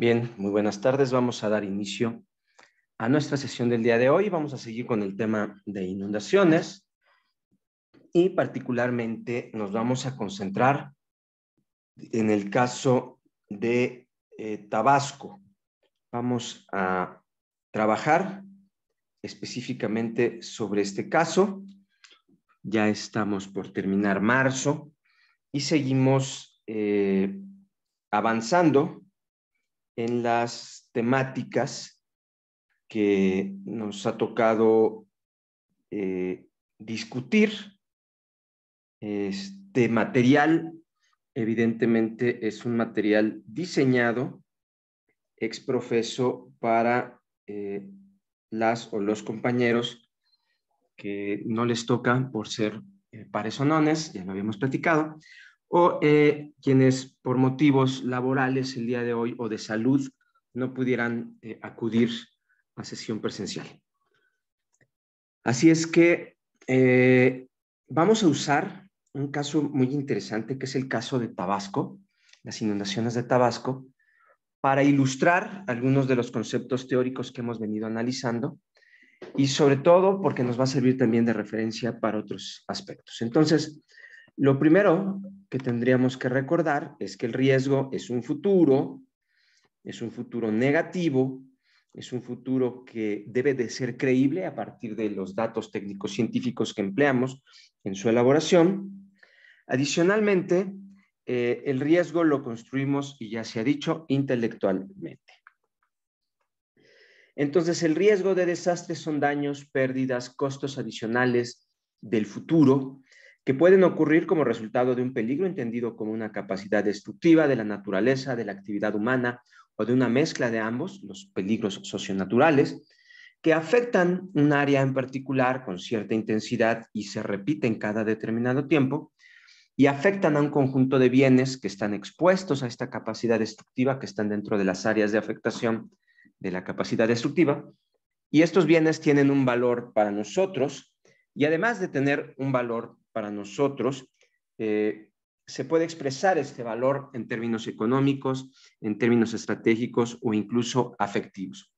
Bien, muy buenas tardes. Vamos a dar inicio a nuestra sesión del día de hoy. Vamos a seguir con el tema de inundaciones y particularmente nos vamos a concentrar en el caso de eh, Tabasco. Vamos a trabajar específicamente sobre este caso. Ya estamos por terminar marzo y seguimos eh, avanzando en las temáticas que nos ha tocado eh, discutir. Este material, evidentemente, es un material diseñado ex profeso para eh, las o los compañeros que no les toca por ser eh, paresonones, ya lo habíamos platicado, o eh, quienes por motivos laborales el día de hoy o de salud no pudieran eh, acudir a sesión presencial. Así es que eh, vamos a usar un caso muy interesante que es el caso de Tabasco, las inundaciones de Tabasco, para ilustrar algunos de los conceptos teóricos que hemos venido analizando y sobre todo porque nos va a servir también de referencia para otros aspectos. Entonces, lo primero que tendríamos que recordar es que el riesgo es un futuro, es un futuro negativo, es un futuro que debe de ser creíble a partir de los datos técnicos científicos que empleamos en su elaboración. Adicionalmente, eh, el riesgo lo construimos, y ya se ha dicho, intelectualmente. Entonces, el riesgo de desastre son daños, pérdidas, costos adicionales del futuro que pueden ocurrir como resultado de un peligro entendido como una capacidad destructiva de la naturaleza, de la actividad humana o de una mezcla de ambos, los peligros socionaturales, que afectan un área en particular con cierta intensidad y se repiten cada determinado tiempo, y afectan a un conjunto de bienes que están expuestos a esta capacidad destructiva, que están dentro de las áreas de afectación de la capacidad destructiva, y estos bienes tienen un valor para nosotros, y además de tener un valor para nosotros, eh, se puede expresar este valor en términos económicos, en términos estratégicos o incluso afectivos.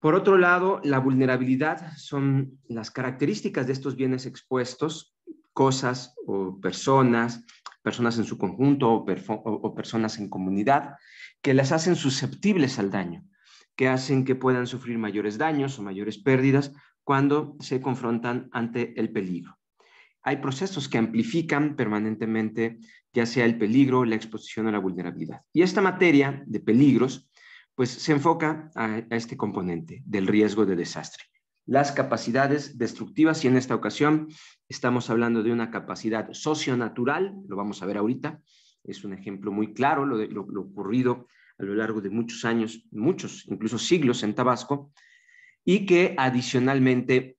Por otro lado, la vulnerabilidad son las características de estos bienes expuestos, cosas o personas, personas en su conjunto o, o personas en comunidad, que las hacen susceptibles al daño, que hacen que puedan sufrir mayores daños o mayores pérdidas cuando se confrontan ante el peligro hay procesos que amplifican permanentemente ya sea el peligro, la exposición o la vulnerabilidad. Y esta materia de peligros, pues se enfoca a, este componente del riesgo de desastre. Las capacidades destructivas, y en esta ocasión estamos hablando de una capacidad socionatural, lo vamos a ver ahorita, es un ejemplo muy claro lo, de, lo, ocurrido a lo largo de muchos años, muchos, incluso siglos en Tabasco, y que adicionalmente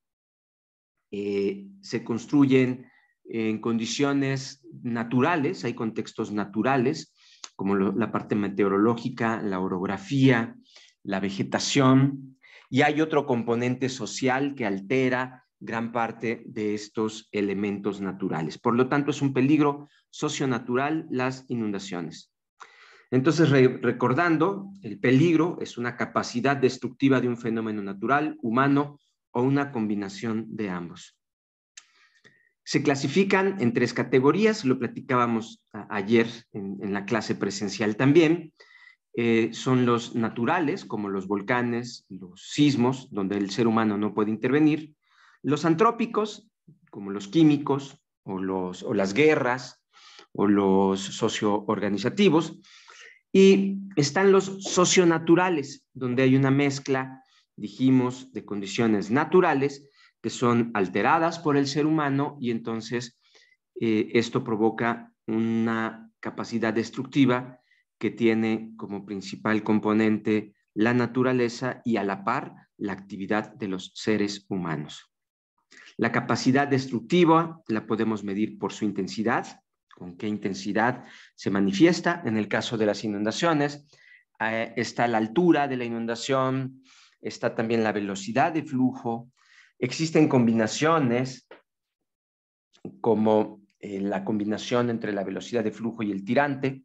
eh, se construyen en condiciones naturales, hay contextos naturales, como la parte meteorológica, la orografía, la vegetación, y hay otro componente social que altera gran parte de estos elementos naturales. Por lo tanto, es un peligro socionatural las inundaciones. Entonces, recordando, el peligro es una capacidad destructiva de un fenómeno natural, humano o una combinación de ambos. Se clasifican en tres categorías, lo platicábamos ayer en, la clase presencial también. Eh, son los naturales, como los volcanes, los sismos, donde el ser humano no puede intervenir. Los antrópicos, como los químicos o, los, o las guerras o los socioorganizativos. Y están los socionaturales, donde hay una mezcla dijimos, de condiciones naturales que son alteradas por el ser humano y entonces eh, esto provoca una capacidad destructiva que tiene como principal componente la naturaleza y a la par la actividad de los seres humanos. La capacidad destructiva la podemos medir por su intensidad, con qué intensidad se manifiesta. En el caso de las inundaciones, eh, está la altura de la inundación, está también la velocidad de flujo, existen combinaciones como eh, la combinación entre la velocidad de flujo y el tirante,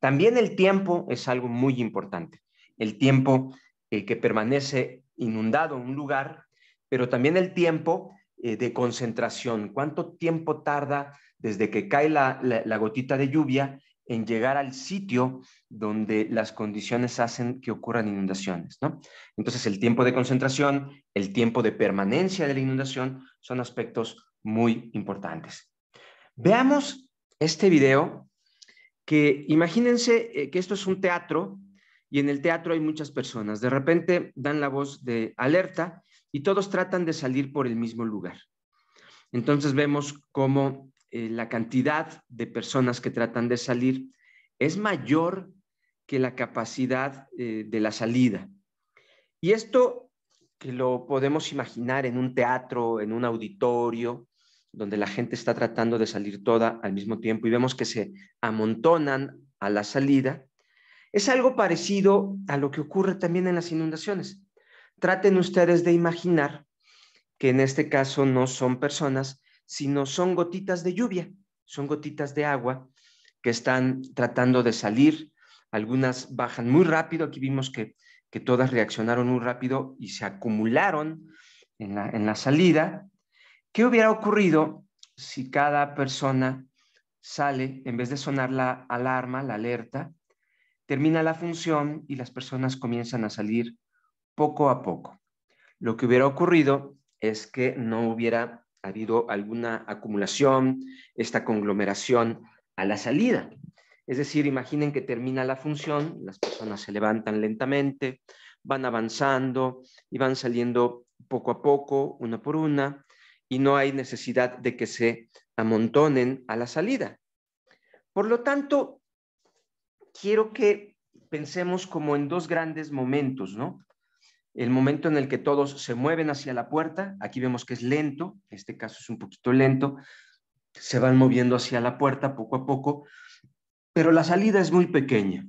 También el tiempo es algo muy importante. El tiempo eh, que permanece inundado en un lugar, pero también el tiempo eh, de concentración. ¿Cuánto tiempo tarda desde que cae la, la gotita de lluvia en llegar al sitio donde las condiciones hacen que ocurran inundaciones, ¿no? Entonces, el tiempo de concentración, el tiempo de permanencia de la inundación son aspectos muy importantes. Veamos este video que imagínense eh, que esto es un teatro y en el teatro hay muchas personas. De repente dan la voz de alerta y todos tratan de salir por el mismo lugar. Entonces vemos cómo eh, la cantidad de personas que tratan de salir es mayor que la capacidad eh, de la salida. Y esto que lo podemos imaginar en un teatro, en un auditorio, donde la gente está tratando de salir toda al mismo tiempo y vemos que se amontonan a la salida, es algo parecido a lo que ocurre también en las inundaciones. Traten ustedes de imaginar que en este caso no son personas, sino son gotitas de lluvia, son gotitas de agua que están tratando de salir. Algunas bajan muy rápido, aquí vimos que, todas reaccionaron muy rápido y se acumularon en la, en la salida. ¿Qué hubiera ocurrido si cada persona sale, en vez de sonar la alarma, la alerta, termina la función y las personas comienzan a salir poco a poco? Lo que hubiera ocurrido es que no hubiera ha habido alguna acumulación, esta conglomeración a la salida. Es decir, imaginen que termina la función, las personas se levantan lentamente, van avanzando y van saliendo poco a poco, una por una, y no hay necesidad de que se amontonen a la salida. Por lo tanto, quiero que pensemos como en dos grandes momentos, ¿no? El momento en el que todos se mueven hacia la puerta, aquí vemos que es lento, en este caso es un poquito lento, se van moviendo hacia la puerta poco a poco, pero la salida es muy pequeña.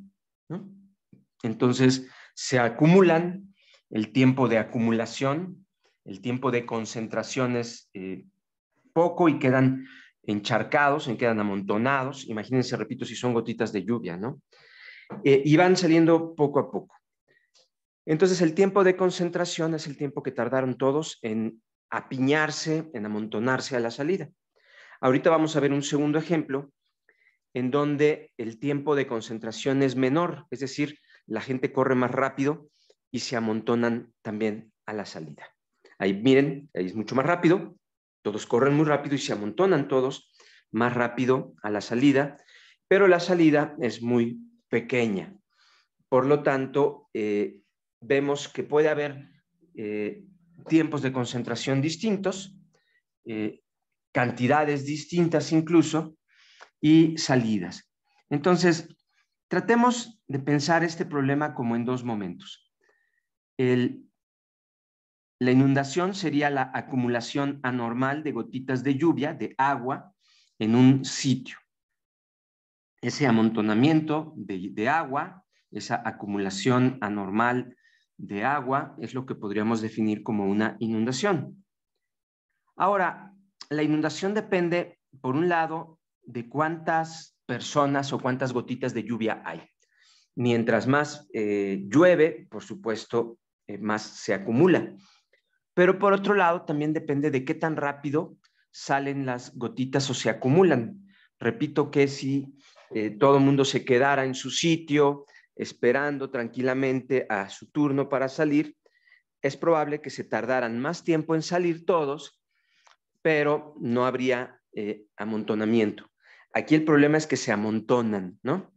Entonces se acumulan el tiempo de acumulación, el tiempo de concentración es eh, poco y quedan encharcados, y quedan amontonados. Imagínense, repito, si son gotitas de lluvia, ¿no? Eh, y van saliendo poco a poco. Entonces, el tiempo de concentración es el tiempo que tardaron todos en apiñarse, en amontonarse a la salida. Ahorita vamos a ver un segundo ejemplo en donde el tiempo de concentración es menor, es decir, la gente corre más rápido y se amontonan también a la salida. Ahí miren, ahí es mucho más rápido, todos corren muy rápido y se amontonan todos más rápido a la salida, pero la salida es muy pequeña. Por lo tanto, eh, vemos que puede haber eh, tiempos de concentración distintos, eh, cantidades distintas incluso, y salidas. Entonces, tratemos de pensar este problema como en dos momentos. la inundación sería la acumulación anormal de gotitas de lluvia, de agua, en un sitio. Ese amontonamiento de, de agua, esa acumulación anormal de agua es lo que podríamos definir como una inundación. Ahora, la inundación depende, por un lado, de cuántas personas o cuántas gotitas de lluvia hay. Mientras más eh, llueve, por supuesto, eh, más se acumula. Pero por otro lado, también depende de qué tan rápido salen las gotitas o se acumulan. Repito que si eh, todo el mundo se quedara en su sitio, esperando tranquilamente a su turno para salir, es probable que se tardaran más tiempo en salir todos, pero no habría eh, amontonamiento. Aquí el problema es que se amontonan, ¿no?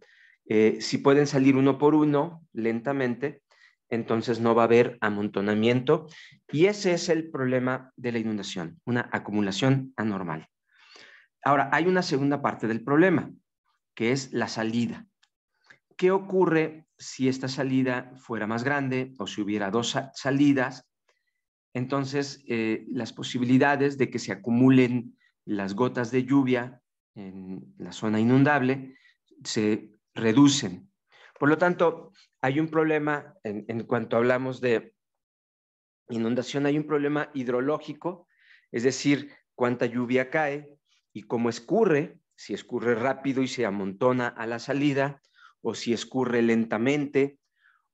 Eh, si pueden salir uno por uno lentamente, entonces no va a haber amontonamiento y ese es el problema de la inundación, una acumulación anormal. Ahora, hay una segunda parte del problema, que es la salida. ¿Qué ocurre si esta salida fuera más grande o si hubiera dos salidas? Entonces, eh, las posibilidades de que se acumulen las gotas de lluvia en la zona inundable se reducen. Por lo tanto, hay un problema en, en cuanto hablamos de inundación, hay un problema hidrológico, es decir, cuánta lluvia cae y cómo escurre, si escurre rápido y se amontona a la salida, o si escurre lentamente,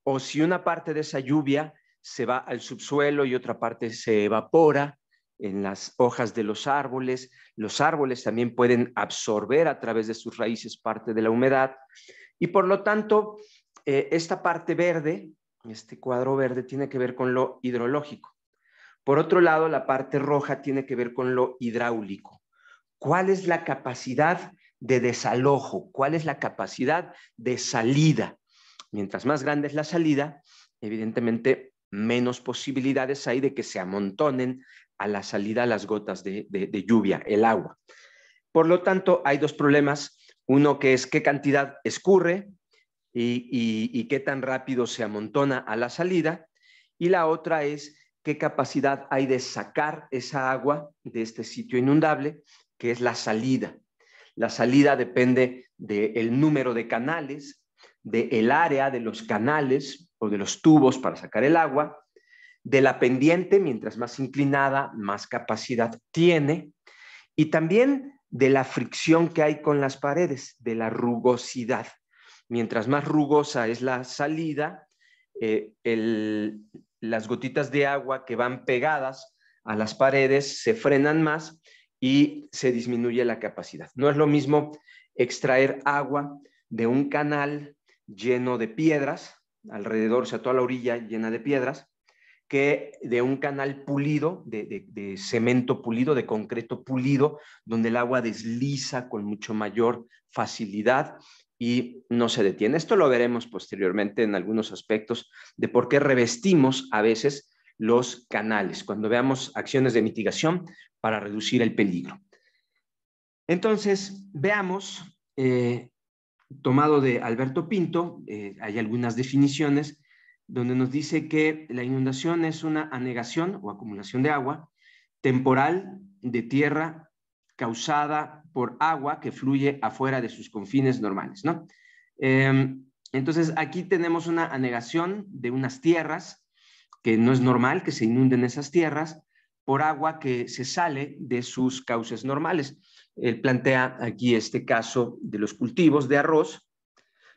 o si una parte de esa lluvia se va al subsuelo y otra parte se evapora en las hojas de los árboles. Los árboles también pueden absorber a través de sus raíces parte de la humedad y por lo tanto eh, esta parte verde, este cuadro verde, tiene que ver con lo hidrológico. Por otro lado, la parte roja tiene que ver con lo hidráulico. ¿Cuál es la capacidad de desalojo? ¿Cuál es la capacidad de salida? Mientras más grande es la salida, evidentemente menos posibilidades hay de que se amontonen a la salida las gotas de, lluvia, el agua. Por lo tanto, hay dos problemas. Uno que es qué cantidad escurre y, qué tan rápido se amontona a la salida. Y la otra es qué capacidad hay de sacar esa agua de este sitio inundable, que es la salida. La salida depende del número de canales, del área de los canales o de los tubos para sacar el agua, de la pendiente, mientras más inclinada, más capacidad tiene, y también de la fricción que hay con las paredes, de la rugosidad. Mientras más rugosa es la salida, eh, las gotitas de agua que van pegadas a las paredes se frenan más y se disminuye la capacidad. No es lo mismo extraer agua de un canal lleno de piedras, alrededor, o sea, toda la orilla llena de piedras, que de un canal pulido, de, cemento pulido, de concreto pulido, donde el agua desliza con mucho mayor facilidad y no se detiene. Esto lo veremos posteriormente en algunos aspectos de por qué revestimos a veces los canales, cuando veamos acciones de mitigación para reducir el peligro. Entonces, veamos eh, tomado de Alberto Pinto, eh, hay algunas definiciones donde nos dice que la inundación es una anegación o acumulación de agua temporal de tierra causada por agua que fluye afuera de sus confines normales, ¿no? Em, entonces, aquí tenemos una anegación de unas tierras, que no es normal que se inunden esas tierras, por agua que se sale de sus cauces normales. Él plantea aquí este caso de los cultivos de arroz,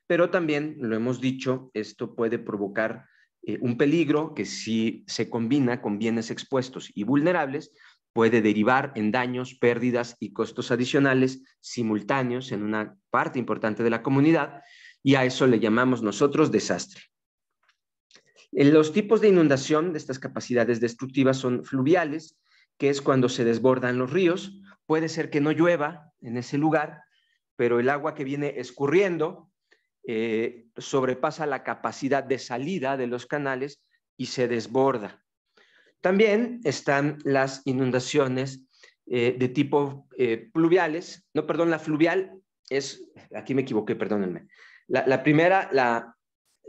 pero también, lo hemos dicho, esto puede provocar eh, un peligro que si se combina con bienes expuestos y vulnerables, puede derivar en daños, pérdidas y costos adicionales simultáneos en una parte importante de la comunidad y a eso le llamamos nosotros desastre. Los tipos de inundación de estas capacidades destructivas son fluviales, que es cuando se desbordan los ríos, Puede ser que no llueva en ese lugar, pero el agua que viene escurriendo eh, sobrepasa la capacidad de salida de los canales y se desborda. También están las inundaciones eh, de tipo eh, pluviales. No, perdón, la fluvial es, aquí me equivoqué, perdónenme. La, primera, la,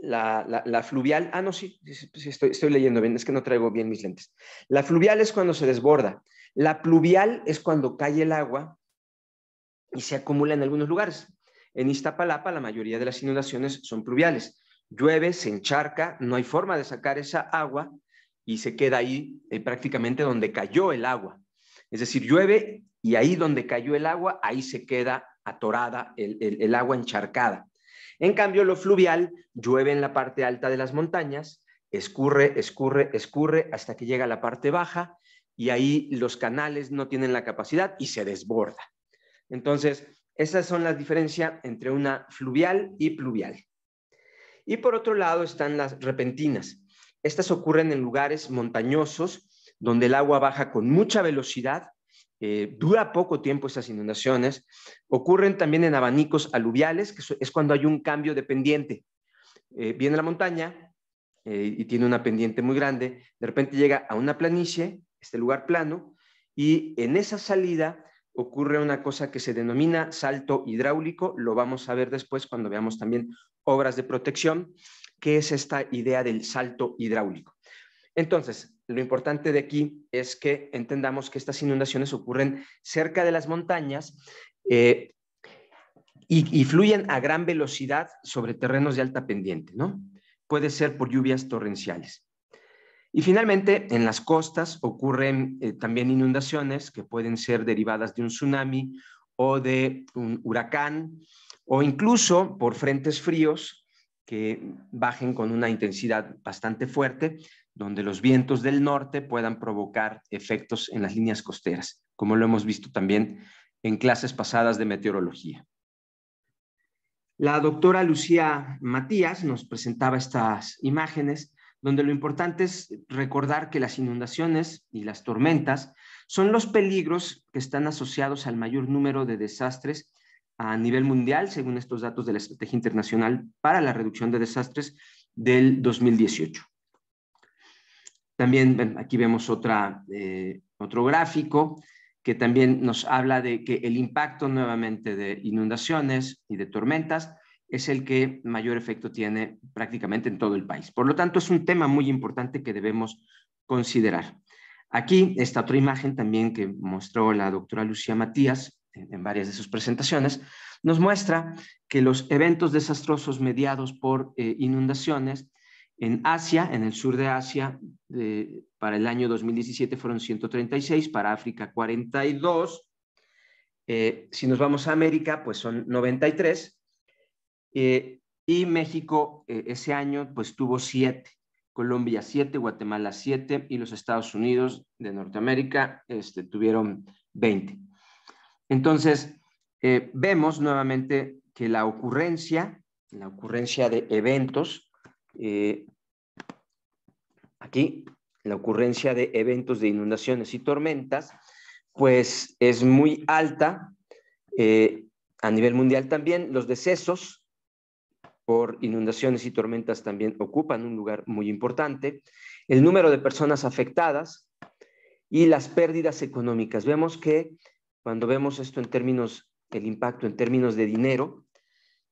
la, fluvial, ah, no, sí, estoy, estoy, leyendo bien, es que no traigo bien mis lentes. La fluvial es cuando se desborda. La pluvial es cuando cae el agua y se acumula en algunos lugares. En Iztapalapa la mayoría de las inundaciones son pluviales. Llueve, se encharca, no hay forma de sacar esa agua y se queda ahí eh, prácticamente donde cayó el agua. Es decir, llueve y ahí donde cayó el agua, ahí se queda atorada el agua encharcada. En cambio, lo fluvial llueve en la parte alta de las montañas, escurre, escurre, escurre hasta que llega a la parte baja y ahí los canales no tienen la capacidad y se desborda. Entonces, esas son las diferencias entre una fluvial y pluvial. Y por otro lado están las repentinas. Estas ocurren en lugares montañosos donde el agua baja con mucha velocidad, eh, dura poco tiempo esas inundaciones. Ocurren también en abanicos aluviales, que es cuando hay un cambio de pendiente. Eh, viene la montaña eh, y tiene una pendiente muy grande, de repente llega a una planicie este lugar plano, y en esa salida ocurre una cosa que se denomina salto hidráulico, lo vamos a ver después cuando veamos también obras de protección, que es esta idea del salto hidráulico. Entonces, lo importante de aquí es que entendamos que estas inundaciones ocurren cerca de las montañas eh, y, fluyen a gran velocidad sobre terrenos de alta pendiente, ¿no? Puede ser por lluvias torrenciales. Y finalmente, en las costas ocurren eh, también inundaciones que pueden ser derivadas de un tsunami o de un huracán o incluso por frentes fríos que bajen con una intensidad bastante fuerte, donde los vientos del norte puedan provocar efectos en las líneas costeras, como lo hemos visto también en clases pasadas de meteorología. La doctora Lucía Matías nos presentaba estas imágenes donde lo importante es recordar que las inundaciones y las tormentas son los peligros que están asociados al mayor número de desastres a nivel mundial, según estos datos de la Estrategia Internacional para la Reducción de Desastres del 2018. También aquí vemos eh, otro gráfico que también nos habla de que el impacto nuevamente de inundaciones y de tormentas es el que mayor efecto tiene prácticamente en todo el país. Por lo tanto, es un tema muy importante que debemos considerar. Aquí esta otra imagen también que mostró la doctora Lucía Matías en, varias de sus presentaciones, nos muestra que los eventos desastrosos mediados por eh, inundaciones en Asia, en el sur de Asia, para el año 2017 fueron 136, para África 42. Eh, si nos vamos a América, pues son 93. Eh, y México eh, ese año pues tuvo 7. Colombia 7, Guatemala 7 y los Estados Unidos de Norteamérica este, tuvieron 20. Entonces, vemos nuevamente que la ocurrencia, la ocurrencia de eventos eh, aquí la ocurrencia de eventos de inundaciones y tormentas, pues es muy alta eh, a nivel mundial también. Los decesos por inundaciones y tormentas también ocupan un lugar muy importante. El número de personas afectadas y las pérdidas económicas. Vemos que cuando vemos esto en términos, el impacto en términos de dinero,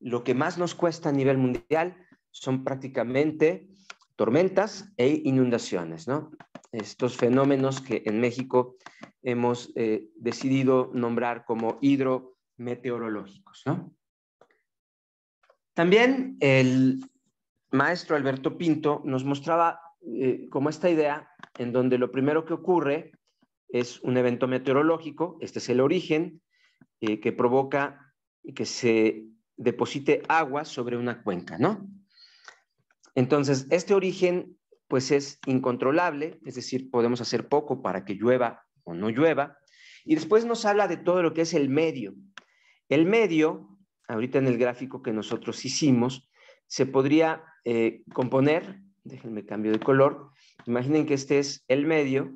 lo que más nos cuesta a nivel mundial son prácticamente tormentas e inundaciones, ¿no? Estos fenómenos que en México hemos eh, decidido nombrar como hidrometeorológicos, ¿no? También el maestro Alberto Pinto nos mostraba eh, como esta idea en donde lo primero que ocurre es un evento meteorológico, este es el origen, eh, que provoca que se deposite agua sobre una cuenca, ¿no? Entonces, este origen pues es incontrolable, es decir, podemos hacer poco para que llueva o no llueva. Y después nos habla de todo lo que es el medio. El medio, ahorita en el gráfico que nosotros hicimos, se podría eh, componer, déjenme cambio de color, imaginen que este es el medio.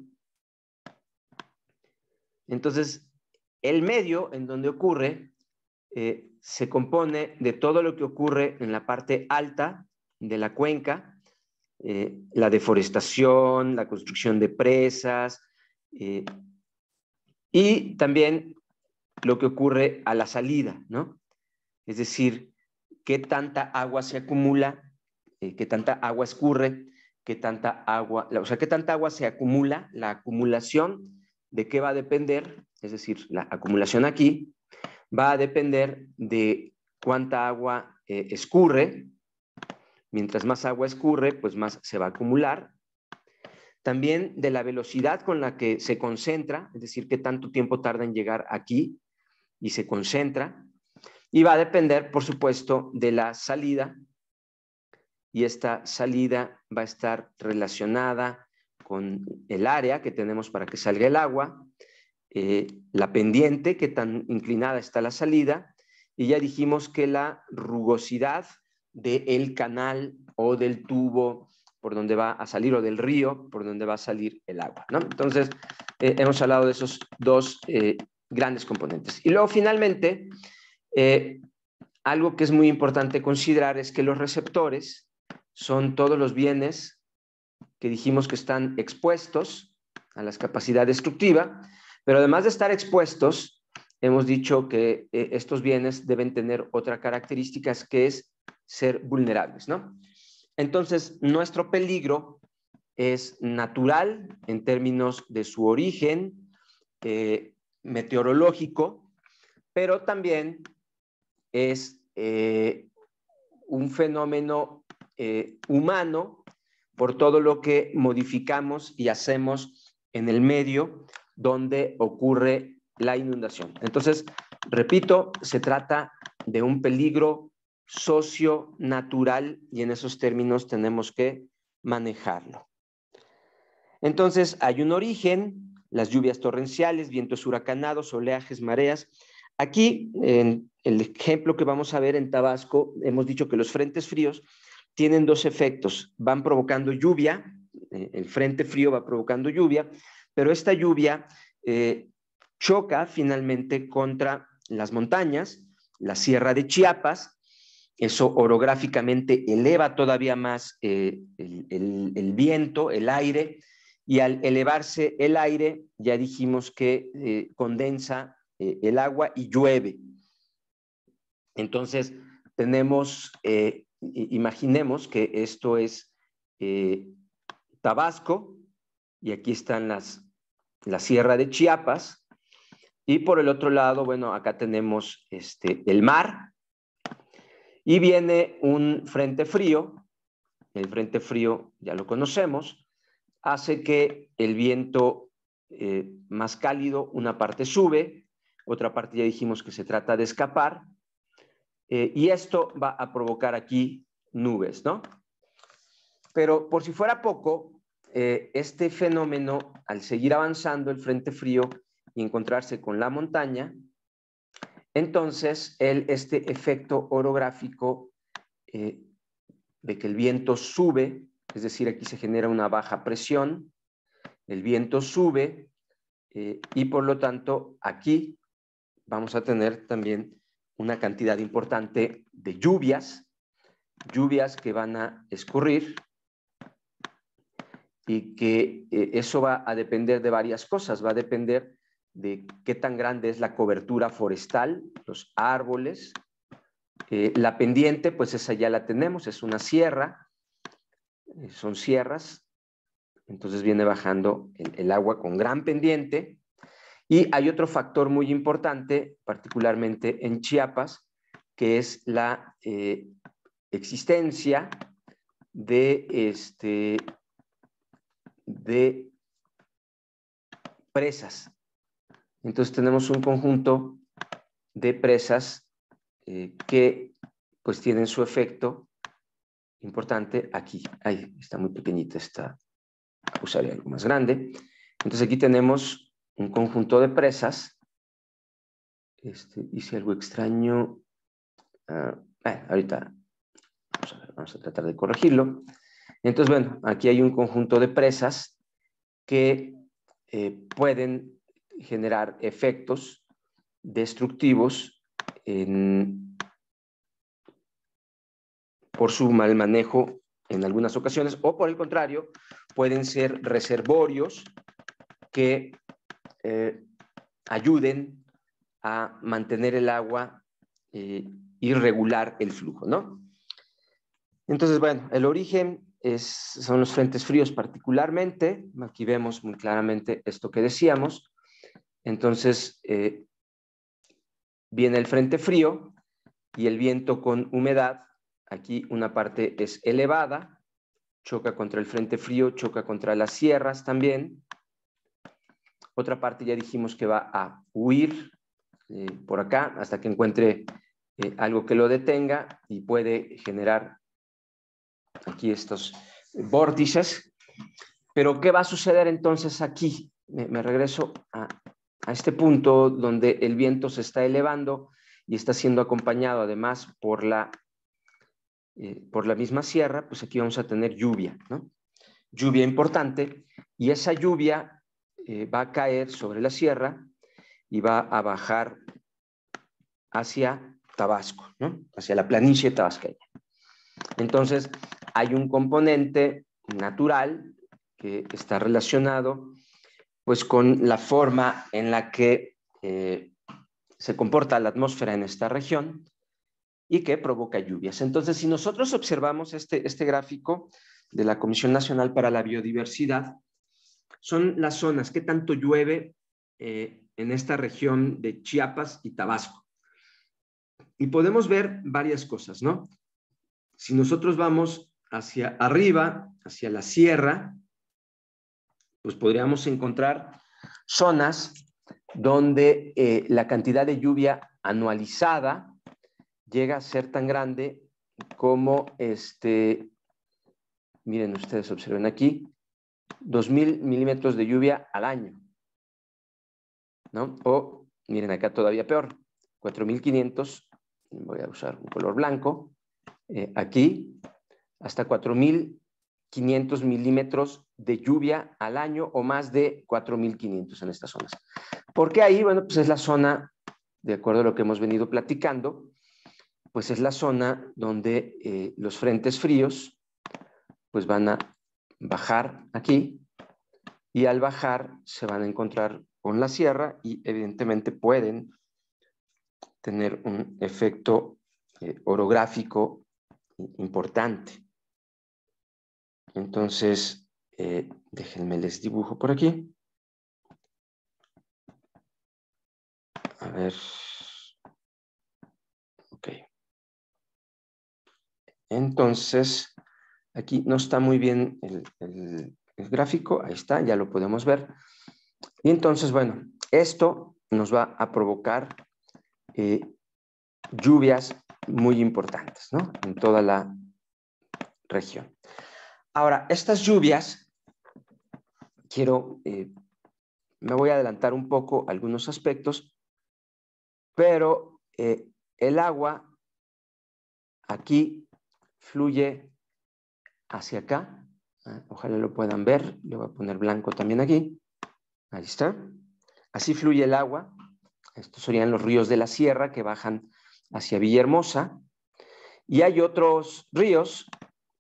Entonces, el medio en donde ocurre eh, se compone de todo lo que ocurre en la parte alta de la cuenca, eh, la deforestación, la construcción de presas eh, y también lo que ocurre a la salida, ¿no? Es decir, qué tanta agua se acumula, eh, qué tanta agua escurre, qué tanta agua, o sea, qué tanta agua se acumula, la acumulación de qué va a depender, es decir, la acumulación aquí va a depender de cuánta agua escurre, Mientras más agua escurre, pues más se va a acumular. También de la velocidad con la que se concentra, es decir, qué tanto tiempo tarda en llegar aquí y se concentra. Y va a depender, por supuesto, de la salida. Y esta salida va a estar relacionada con el área que tenemos para que salga el agua, eh, la pendiente, qué tan inclinada está la salida, y ya dijimos que la rugosidad del canal o del tubo por donde va a salir o del río por donde va a salir el agua. ¿no? Entonces, eh, hemos hablado de esos dos eh, grandes componentes. Y luego, finalmente, eh, algo que es muy importante considerar es que los receptores son todos los bienes que dijimos que están expuestos a la capacidad destructiva, pero además de estar expuestos, hemos dicho que estos bienes deben tener otra característica que es ser vulnerables, ¿no? Entonces, nuestro peligro es natural en términos de su origen eh, meteorológico, pero también es eh, un fenómeno eh, humano por todo lo que modificamos y hacemos en el medio donde ocurre la inundación. Entonces, repito, se trata de un peligro socio-natural y en esos términos tenemos que manejarlo. Entonces, hay un origen, las lluvias torrenciales, vientos huracanados, oleajes, mareas. Aquí, en el ejemplo que vamos a ver en Tabasco, hemos dicho que los frentes fríos tienen dos efectos. Van provocando lluvia, eh, el frente frío va provocando lluvia, pero esta lluvia eh, choca finalmente contra las montañas, la sierra de Chiapas, eso orográficamente eleva todavía más eh, el, viento, el aire, y al elevarse el aire, ya dijimos que eh, condensa eh, el agua y llueve. Entonces, tenemos, imaginemos que esto es Tabasco, y aquí están las, la sierra de Chiapas, y por el otro lado, bueno, acá tenemos este, el mar, y viene un frente frío, el frente frío ya lo conocemos, hace que el viento eh, más cálido, una parte sube, otra parte ya dijimos que se trata de escapar, eh, y esto va a provocar aquí nubes, ¿no? Pero por si fuera poco, eh, este fenómeno, al seguir avanzando el frente frío y encontrarse con la montaña, entonces, este efecto orográfico eh, de que el viento sube, es decir, aquí se genera una baja presión, el viento sube eh, y por lo tanto aquí vamos a tener también una cantidad importante de lluvias, lluvias que van a escurrir y que eh, eso va a depender de varias cosas, va a depender de qué tan grande es la cobertura forestal, los árboles. Eh, la pendiente, pues esa ya la tenemos, es una sierra, eh, son sierras, entonces viene bajando el, agua con gran pendiente. Y hay otro factor muy importante, particularmente en Chiapas, que es la eh, existencia de, este, de presas. Entonces tenemos un conjunto de presas eh, que pues tienen su efecto importante aquí. Ahí está muy pequeñita esta, usaría algo más grande. Entonces aquí tenemos un conjunto de presas. Este, hice algo extraño. Ah, ahorita vamos a, tratar de corregirlo. Entonces, bueno, aquí hay un conjunto de presas que eh, pueden generar efectos destructivos por su mal manejo en algunas ocasiones o por el contrario pueden ser reservorios que eh, ayuden a mantener el agua eh, y regular el flujo, ¿no? Entonces, bueno, el origen son los frentes fríos particularmente. Aquí vemos muy claramente esto que decíamos. Entonces, eh, viene el frente frío y el viento con humedad. Aquí una parte es elevada, choca contra el frente frío, choca contra las sierras también. Otra parte ya dijimos que va a huir eh, por acá hasta que encuentre eh, algo que lo detenga y puede generar aquí estos vórtices. Pero, ¿qué va a suceder entonces aquí? me regreso a a este punto donde el viento se está elevando y está siendo acompañado además por la, eh, por la misma sierra, pues aquí vamos a tener lluvia, ¿no? Lluvia importante y esa lluvia eh, va a caer sobre la sierra y va a bajar hacia Tabasco, ¿no? Hacia la planicie tabasqueña. Entonces, hay un componente natural que está relacionado pues con la forma en la que eh, se comporta la atmósfera en esta región y que provoca lluvias. Entonces, si nosotros observamos este, este gráfico de la Comisión Nacional para la Biodiversidad, son las zonas que tanto llueve eh, en esta región de Chiapas y Tabasco. Y podemos ver varias cosas, ¿no? Si nosotros vamos hacia arriba, hacia la sierra, pues podríamos encontrar zonas donde eh, la cantidad de lluvia anualizada llega a ser tan grande como este, miren ustedes, observen aquí, 2.000 milímetros de lluvia al año. ¿no? O, miren acá todavía peor, 4.500, voy a usar un color blanco, eh, aquí, hasta 4.500 milímetros de lluvia al año o más de 4.500 en estas zonas. ¿Por qué ahí? Bueno, pues es la zona, de acuerdo a lo que hemos venido platicando, pues es la zona donde eh, los frentes fríos pues van a bajar aquí y al bajar se van a encontrar con la sierra y evidentemente pueden tener un efecto eh, orográfico importante. Entonces, eh, déjenme les dibujo por aquí. A ver. Ok. Entonces, aquí no está muy bien el, gráfico. Ahí está, ya lo podemos ver. Y entonces, bueno, esto nos va a provocar eh, lluvias muy importantes, ¿no? En toda la región. Ahora, estas lluvias, quiero, eh, me voy a adelantar un poco algunos aspectos, pero eh, el agua aquí fluye hacia acá. Ah, ojalá lo puedan ver. Le voy a poner blanco también aquí. Ahí está. Así fluye el agua. Estos serían los ríos de la sierra que bajan hacia Villahermosa. Y hay otros ríos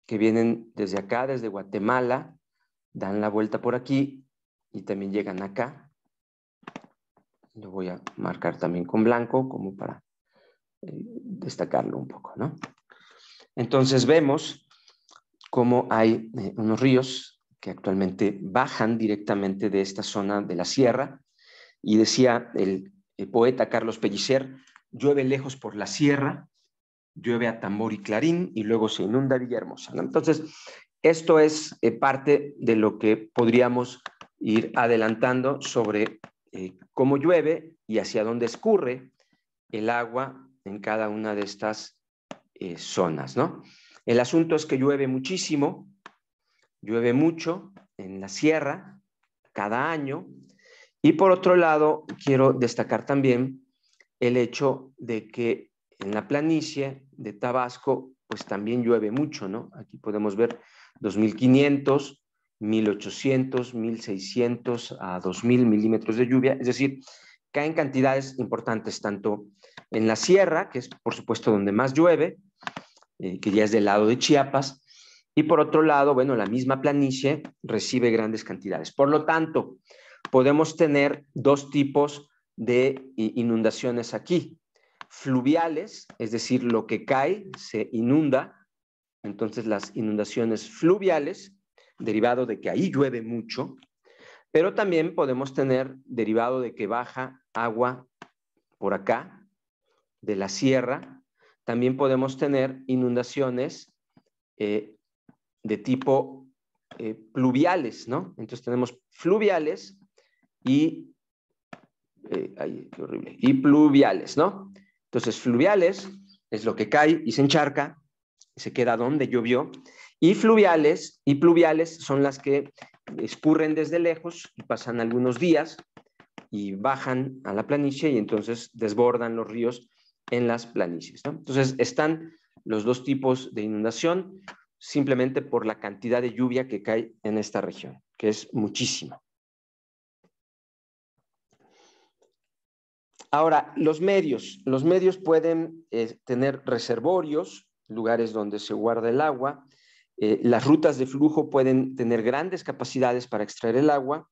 que vienen desde acá, desde Guatemala, dan la vuelta por aquí y también llegan acá. Lo voy a marcar también con blanco como para eh, destacarlo un poco, ¿no? Entonces vemos cómo hay eh, unos ríos que actualmente bajan directamente de esta zona de la sierra y decía el, el poeta Carlos Pellicer, llueve lejos por la sierra, llueve a tambor y clarín y luego se inunda Villahermosa. Entonces, esto es eh, parte de lo que podríamos ir adelantando sobre eh, cómo llueve y hacia dónde escurre el agua en cada una de estas eh, zonas. ¿no? El asunto es que llueve muchísimo, llueve mucho en la sierra cada año y por otro lado quiero destacar también el hecho de que en la planicie de Tabasco, pues también llueve mucho, ¿no? Aquí podemos ver 2.500, 1.800, 1.600 a 2.000 milímetros de lluvia, es decir, caen cantidades importantes tanto en la sierra, que es por supuesto donde más llueve, eh, que ya es del lado de Chiapas, y por otro lado, bueno, la misma planicie recibe grandes cantidades. Por lo tanto, podemos tener dos tipos de inundaciones aquí. Fluviales, es decir, lo que cae se inunda, entonces las inundaciones fluviales, derivado de que ahí llueve mucho, pero también podemos tener derivado de que baja agua por acá, de la sierra, también podemos tener inundaciones eh, de tipo eh, pluviales, ¿no? Entonces tenemos fluviales y eh, horrible. Y pluviales, ¿no? Entonces, fluviales es lo que cae y se encharca, y se queda donde llovió. Y fluviales y pluviales son las que escurren desde lejos y pasan algunos días y bajan a la planicie y entonces desbordan los ríos en las planicies. Entonces, están los dos tipos de inundación simplemente por la cantidad de lluvia que cae en esta región, que es muchísima. Ahora, los medios. Los medios pueden eh, tener reservorios, lugares donde se guarda el agua. Eh, las rutas de flujo pueden tener grandes capacidades para extraer el agua.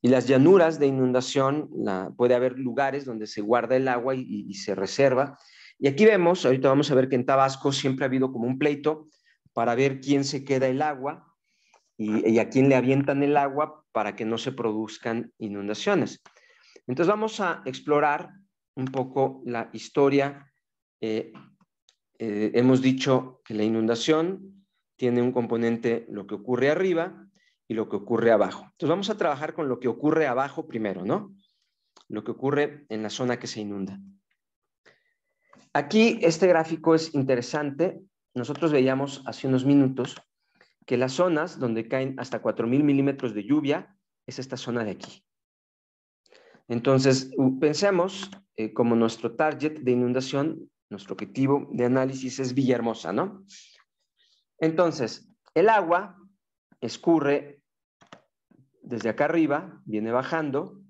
Y las llanuras de inundación, puede haber lugares donde se guarda el agua y, se reserva. Y aquí vemos, ahorita vamos a ver que en Tabasco siempre ha habido como un pleito para ver quién se queda el agua y a quién le avientan el agua para que no se produzcan inundaciones. Entonces vamos a explorar un poco la historia. Eh, eh, hemos dicho que la inundación tiene un componente, lo que ocurre arriba y lo que ocurre abajo. Entonces vamos a trabajar con lo que ocurre abajo primero, ¿no? Lo que ocurre en la zona que se inunda. Aquí este gráfico es interesante. Nosotros veíamos hace unos minutos que las zonas donde caen hasta 4.000 milímetros de lluvia es esta zona de aquí. Entonces, pensemos eh, como nuestro target de inundación, nuestro objetivo de análisis es Villahermosa, ¿no? Entonces, el agua escurre desde acá arriba, viene bajando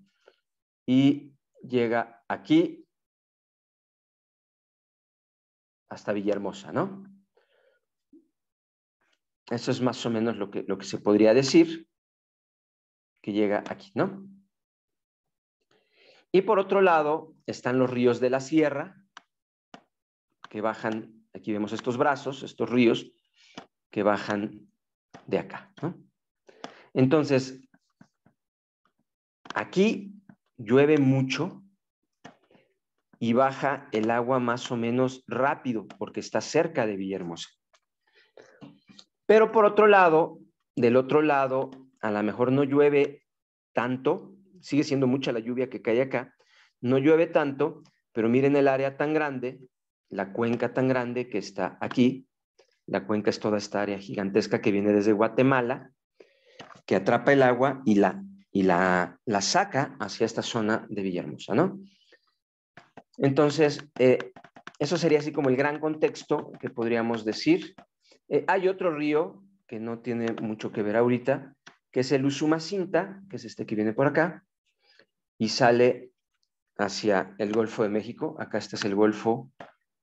y llega aquí hasta Villahermosa, ¿no? Eso es más o menos lo que, lo que se podría decir, que llega aquí, ¿no? Y por otro lado están los ríos de la sierra, que bajan, aquí vemos estos brazos, estos ríos, que bajan de acá. Entonces, aquí llueve mucho y baja el agua más o menos rápido porque está cerca de Villahermosa. Pero por otro lado, del otro lado, a lo mejor no llueve tanto, sigue siendo mucha la lluvia que cae acá, no llueve tanto, pero miren el área tan grande, la cuenca tan grande que está aquí, la cuenca es toda esta área gigantesca que viene desde Guatemala, que atrapa el agua y la, y la, la saca hacia esta zona de Villahermosa, ¿no? Entonces, eh, eso sería así como el gran contexto que podríamos decir. Eh, hay otro río que no tiene mucho que ver ahorita, que es el Usumacinta, que es este que viene por acá, y sale hacia el Golfo de México. Acá este es el Golfo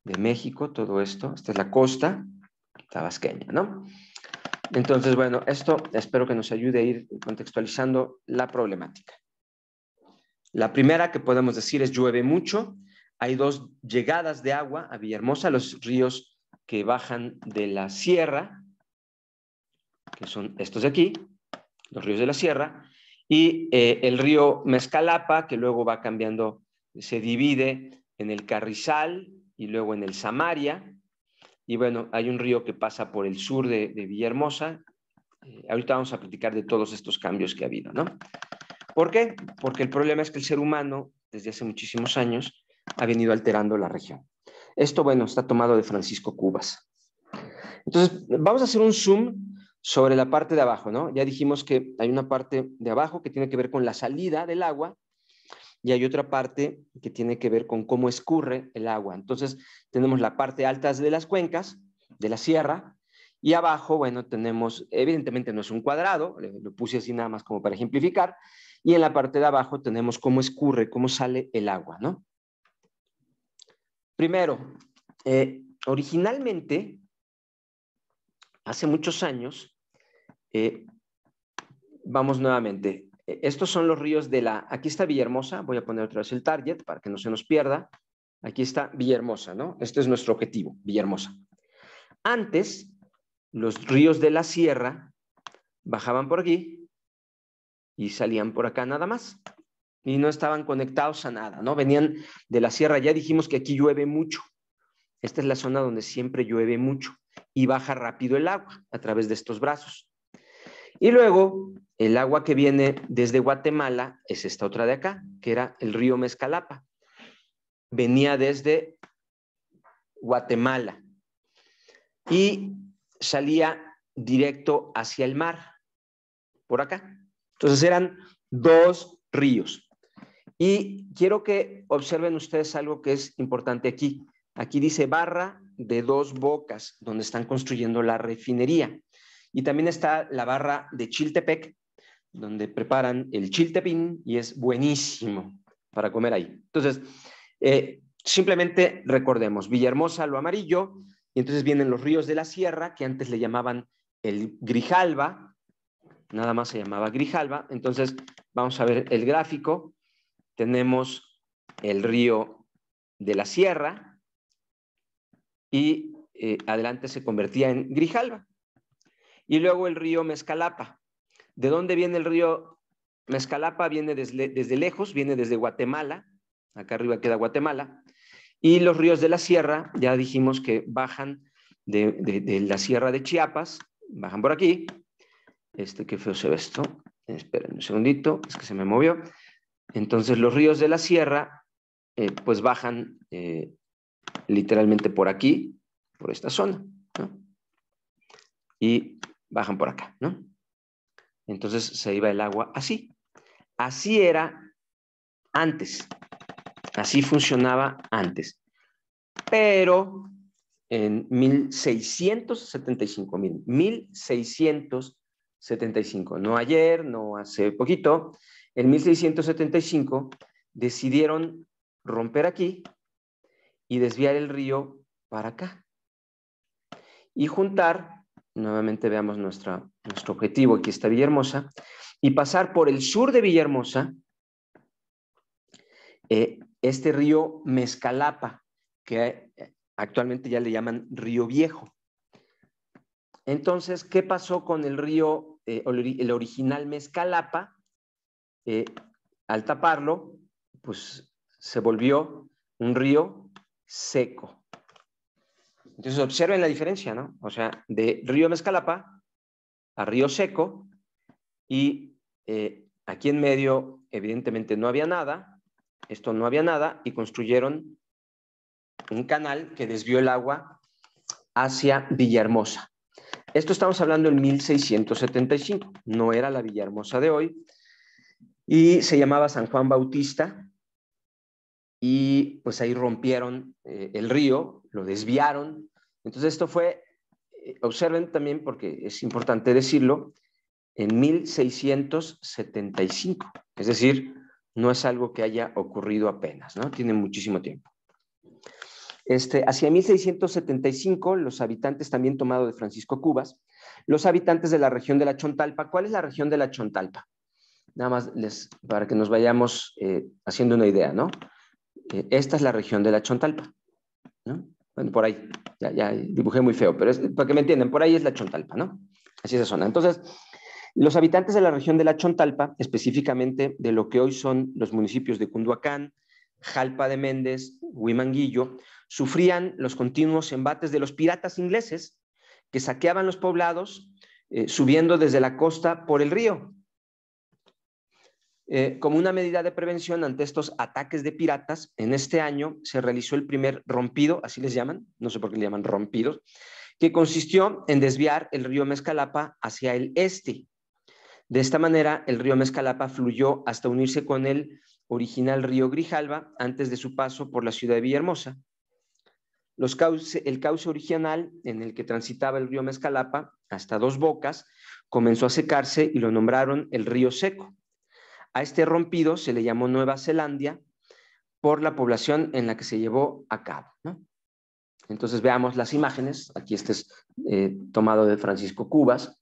de México, todo esto. Esta es la costa tabasqueña, ¿no? Entonces, bueno, esto espero que nos ayude a ir contextualizando la problemática. La primera que podemos decir es llueve mucho. Hay dos llegadas de agua a Villahermosa, los ríos que bajan de la sierra, que son estos de aquí, los ríos de la sierra, y eh, el río Mezcalapa, que luego va cambiando, se divide en el Carrizal y luego en el Samaria. Y bueno, hay un río que pasa por el sur de, Villahermosa. Eh, ahorita vamos a platicar de todos estos cambios que ha habido, ¿no? ¿Por qué? Porque el problema es que el ser humano, desde hace muchísimos años, ha venido alterando la región. Esto, bueno, está tomado de Francisco Cubas. Entonces, vamos a hacer un zoom sobre la parte de abajo, ¿no? Ya dijimos que hay una parte de abajo que tiene que ver con la salida del agua y hay otra parte que tiene que ver con cómo escurre el agua. Entonces, tenemos la parte alta de las cuencas, de la sierra, y abajo, bueno, tenemos, evidentemente no es un cuadrado, lo puse así nada más como para ejemplificar, y en la parte de abajo tenemos cómo escurre, cómo sale el agua, ¿no? Primero, eh, originalmente, hace muchos años, eh, vamos nuevamente. Eh, estos son los ríos de la... Aquí está Villahermosa. Voy a poner otra vez el target para que no se nos pierda. Aquí está Villahermosa, ¿no? Este es nuestro objetivo, Villahermosa. Antes, los ríos de la sierra bajaban por aquí y salían por acá nada más. Y no estaban conectados a nada, ¿no? Venían de la sierra. Ya dijimos que aquí llueve mucho. Esta es la zona donde siempre llueve mucho y baja rápido el agua a través de estos brazos. Y luego, el agua que viene desde Guatemala es esta otra de acá, que era el río Mezcalapa. Venía desde Guatemala y salía directo hacia el mar, por acá. Entonces eran dos ríos. Y quiero que observen ustedes algo que es importante aquí. Aquí dice barra de dos bocas, donde están construyendo la refinería. Y también está la barra de Chiltepec, donde preparan el chiltepín y es buenísimo para comer ahí. Entonces, eh, simplemente recordemos, Villahermosa lo amarillo, y entonces vienen los ríos de la sierra, que antes le llamaban el Grijalba, nada más se llamaba Grijalba. Entonces, vamos a ver el gráfico. Tenemos el río de la sierra y eh, adelante se convertía en Grijalba y luego el río Mezcalapa. ¿De dónde viene el río Mezcalapa? Viene desde, lejos, viene desde Guatemala, acá arriba queda Guatemala, y los ríos de la sierra, ya dijimos que bajan de, la sierra de Chiapas, bajan por aquí. Este, qué feo se ve esto. Esperen un segundito, es que se me movió. Entonces los ríos de la sierra, eh, pues bajan eh, literalmente por aquí, por esta zona, Y bajan por acá, ¿no? Entonces se iba el agua así. Así era antes. Así funcionaba antes. Pero en 1675, 1675, no ayer, no hace poquito, en 1675 decidieron romper aquí y desviar el río para acá. Y juntar, nuevamente veamos nuestro objetivo, aquí está Villahermosa, y pasar por el sur de Villahermosa, eh, este río Mezcalapa, que actualmente ya le llaman Río Viejo. Entonces, ¿qué pasó con el río, eh, el original Mezcalapa? Eh, al taparlo, pues se volvió un río seco. Entonces, observen la diferencia, ¿no? O sea, de río Mezcalapa a río seco y eh, aquí en medio, evidentemente, no había nada, esto no había nada y construyeron un canal que desvió el agua hacia Villahermosa. Esto estamos hablando en 1675, no era la Villahermosa de hoy, y se llamaba San Juan Bautista, y pues ahí rompieron eh, el río, lo desviaron. Entonces esto fue, eh, observen también, porque es importante decirlo, en 1675, es decir, no es algo que haya ocurrido apenas, ¿no? Tiene muchísimo tiempo. Este, hacia 1675, los habitantes, también tomado de Francisco Cubas, los habitantes de la región de la Chontalpa. ¿Cuál es la región de la Chontalpa? Nada más les, para que nos vayamos eh, haciendo una idea, ¿no? Esta es la región de la Chontalpa, ¿no? Bueno, por ahí, ya, dibujé muy feo, pero para que me entiendan, por ahí es la Chontalpa, ¿no? Así es esa zona. Entonces, los habitantes de la región de la Chontalpa, específicamente de lo que hoy son los municipios de Cunduacán, Jalpa de Méndez, Huimanguillo, sufrían los continuos embates de los piratas ingleses que saqueaban los poblados eh, subiendo desde la costa por el río. Eh, como una medida de prevención ante estos ataques de piratas, en este año se realizó el primer rompido, así les llaman, no sé por qué le llaman rompidos, que consistió en desviar el río Mezcalapa hacia el este. De esta manera, el río Mezcalapa fluyó hasta unirse con el original río Grijalva antes de su paso por la ciudad de Villahermosa el cauce original en el que transitaba el río Mezcalapa, hasta dos bocas, comenzó a secarse y lo nombraron el río seco. A este rompido se le llamó Nueva Zelandia por la población en la que se llevó a cabo. Entonces veamos las imágenes. Aquí este es eh, tomado de Francisco Cubas.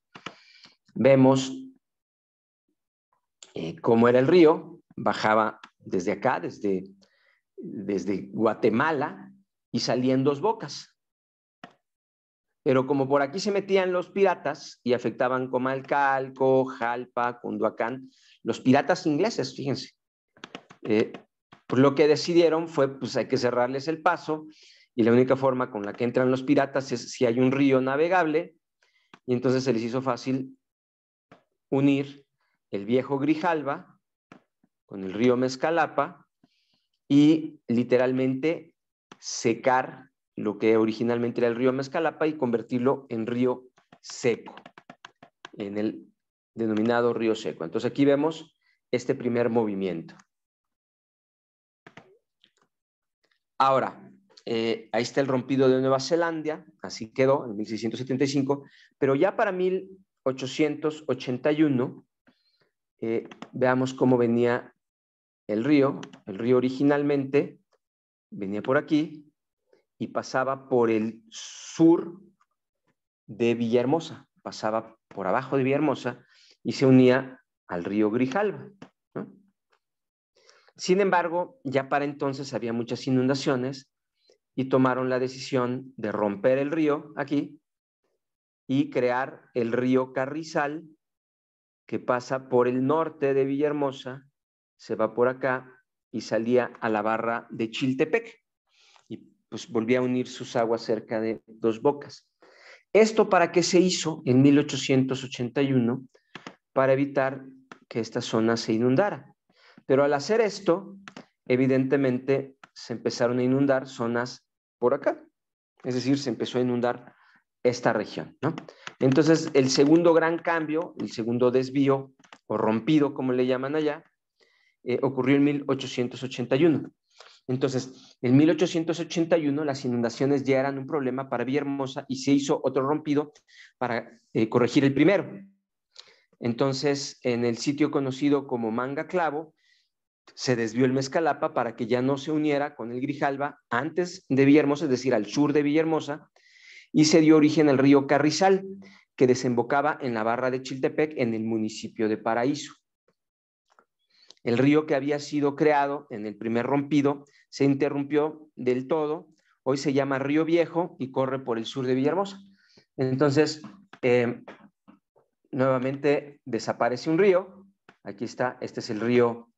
Vemos eh, cómo era el río. Bajaba desde acá, desde, desde Guatemala, y salían dos bocas. Pero como por aquí se metían los piratas y afectaban Comalcalco, Jalpa, Cunduacán, los piratas ingleses, fíjense, eh, pues lo que decidieron fue, pues hay que cerrarles el paso y la única forma con la que entran los piratas es si hay un río navegable y entonces se les hizo fácil unir el viejo Grijalva con el río Mezcalapa y literalmente secar lo que originalmente era el río Mezcalapa y convertirlo en río seco, en el denominado río seco. Entonces aquí vemos este primer movimiento. Ahora, eh, ahí está el rompido de Nueva Zelanda, así quedó en 1675, pero ya para 1881, eh, veamos cómo venía el río. El río originalmente venía por aquí y pasaba por el sur de Villahermosa, pasaba por abajo de Villahermosa y se unía al río Grijalva. Sin embargo, ya para entonces había muchas inundaciones y tomaron la decisión de romper el río aquí y crear el río Carrizal que pasa por el norte de Villahermosa, se va por acá y salía a la barra de Chiltepec pues volvía a unir sus aguas cerca de Dos Bocas. ¿Esto para qué se hizo en 1881? Para evitar que esta zona se inundara. Pero al hacer esto, evidentemente se empezaron a inundar zonas por acá. Es decir, se empezó a inundar esta región. Entonces, el segundo gran cambio, el segundo desvío o rompido, como le llaman allá, eh, ocurrió en 1881. Entonces, en 1881 las inundaciones ya eran un problema para Villahermosa y se hizo otro rompido para eh, corregir el primero. Entonces, en el sitio conocido como Manga Clavo, se desvió el Mezcalapa para que ya no se uniera con el Grijalba antes de Villahermosa, es decir, al sur de Villahermosa, y se dio origen al río Carrizal, que desembocaba en la barra de Chiltepec en el municipio de Paraíso. El río que había sido creado en el primer rompido se interrumpió del todo, hoy se llama Río Viejo y corre por el sur de Villahermosa. Entonces, eh, nuevamente desaparece un río, aquí está, este es el río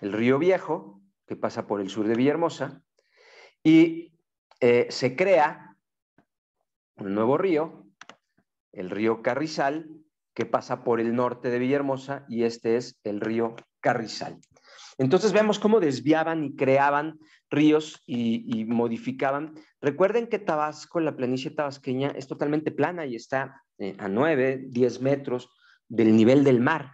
el río Viejo, que pasa por el sur de Villahermosa, y eh, se crea un nuevo río, el río Carrizal, que pasa por el norte de Villahermosa, y este es el río Carrizal. Entonces vemos cómo desviaban y creaban ríos y, modificaban. Recuerden que Tabasco, la planicie tabasqueña, es totalmente plana y está eh, a 9, 10 metros del nivel del mar.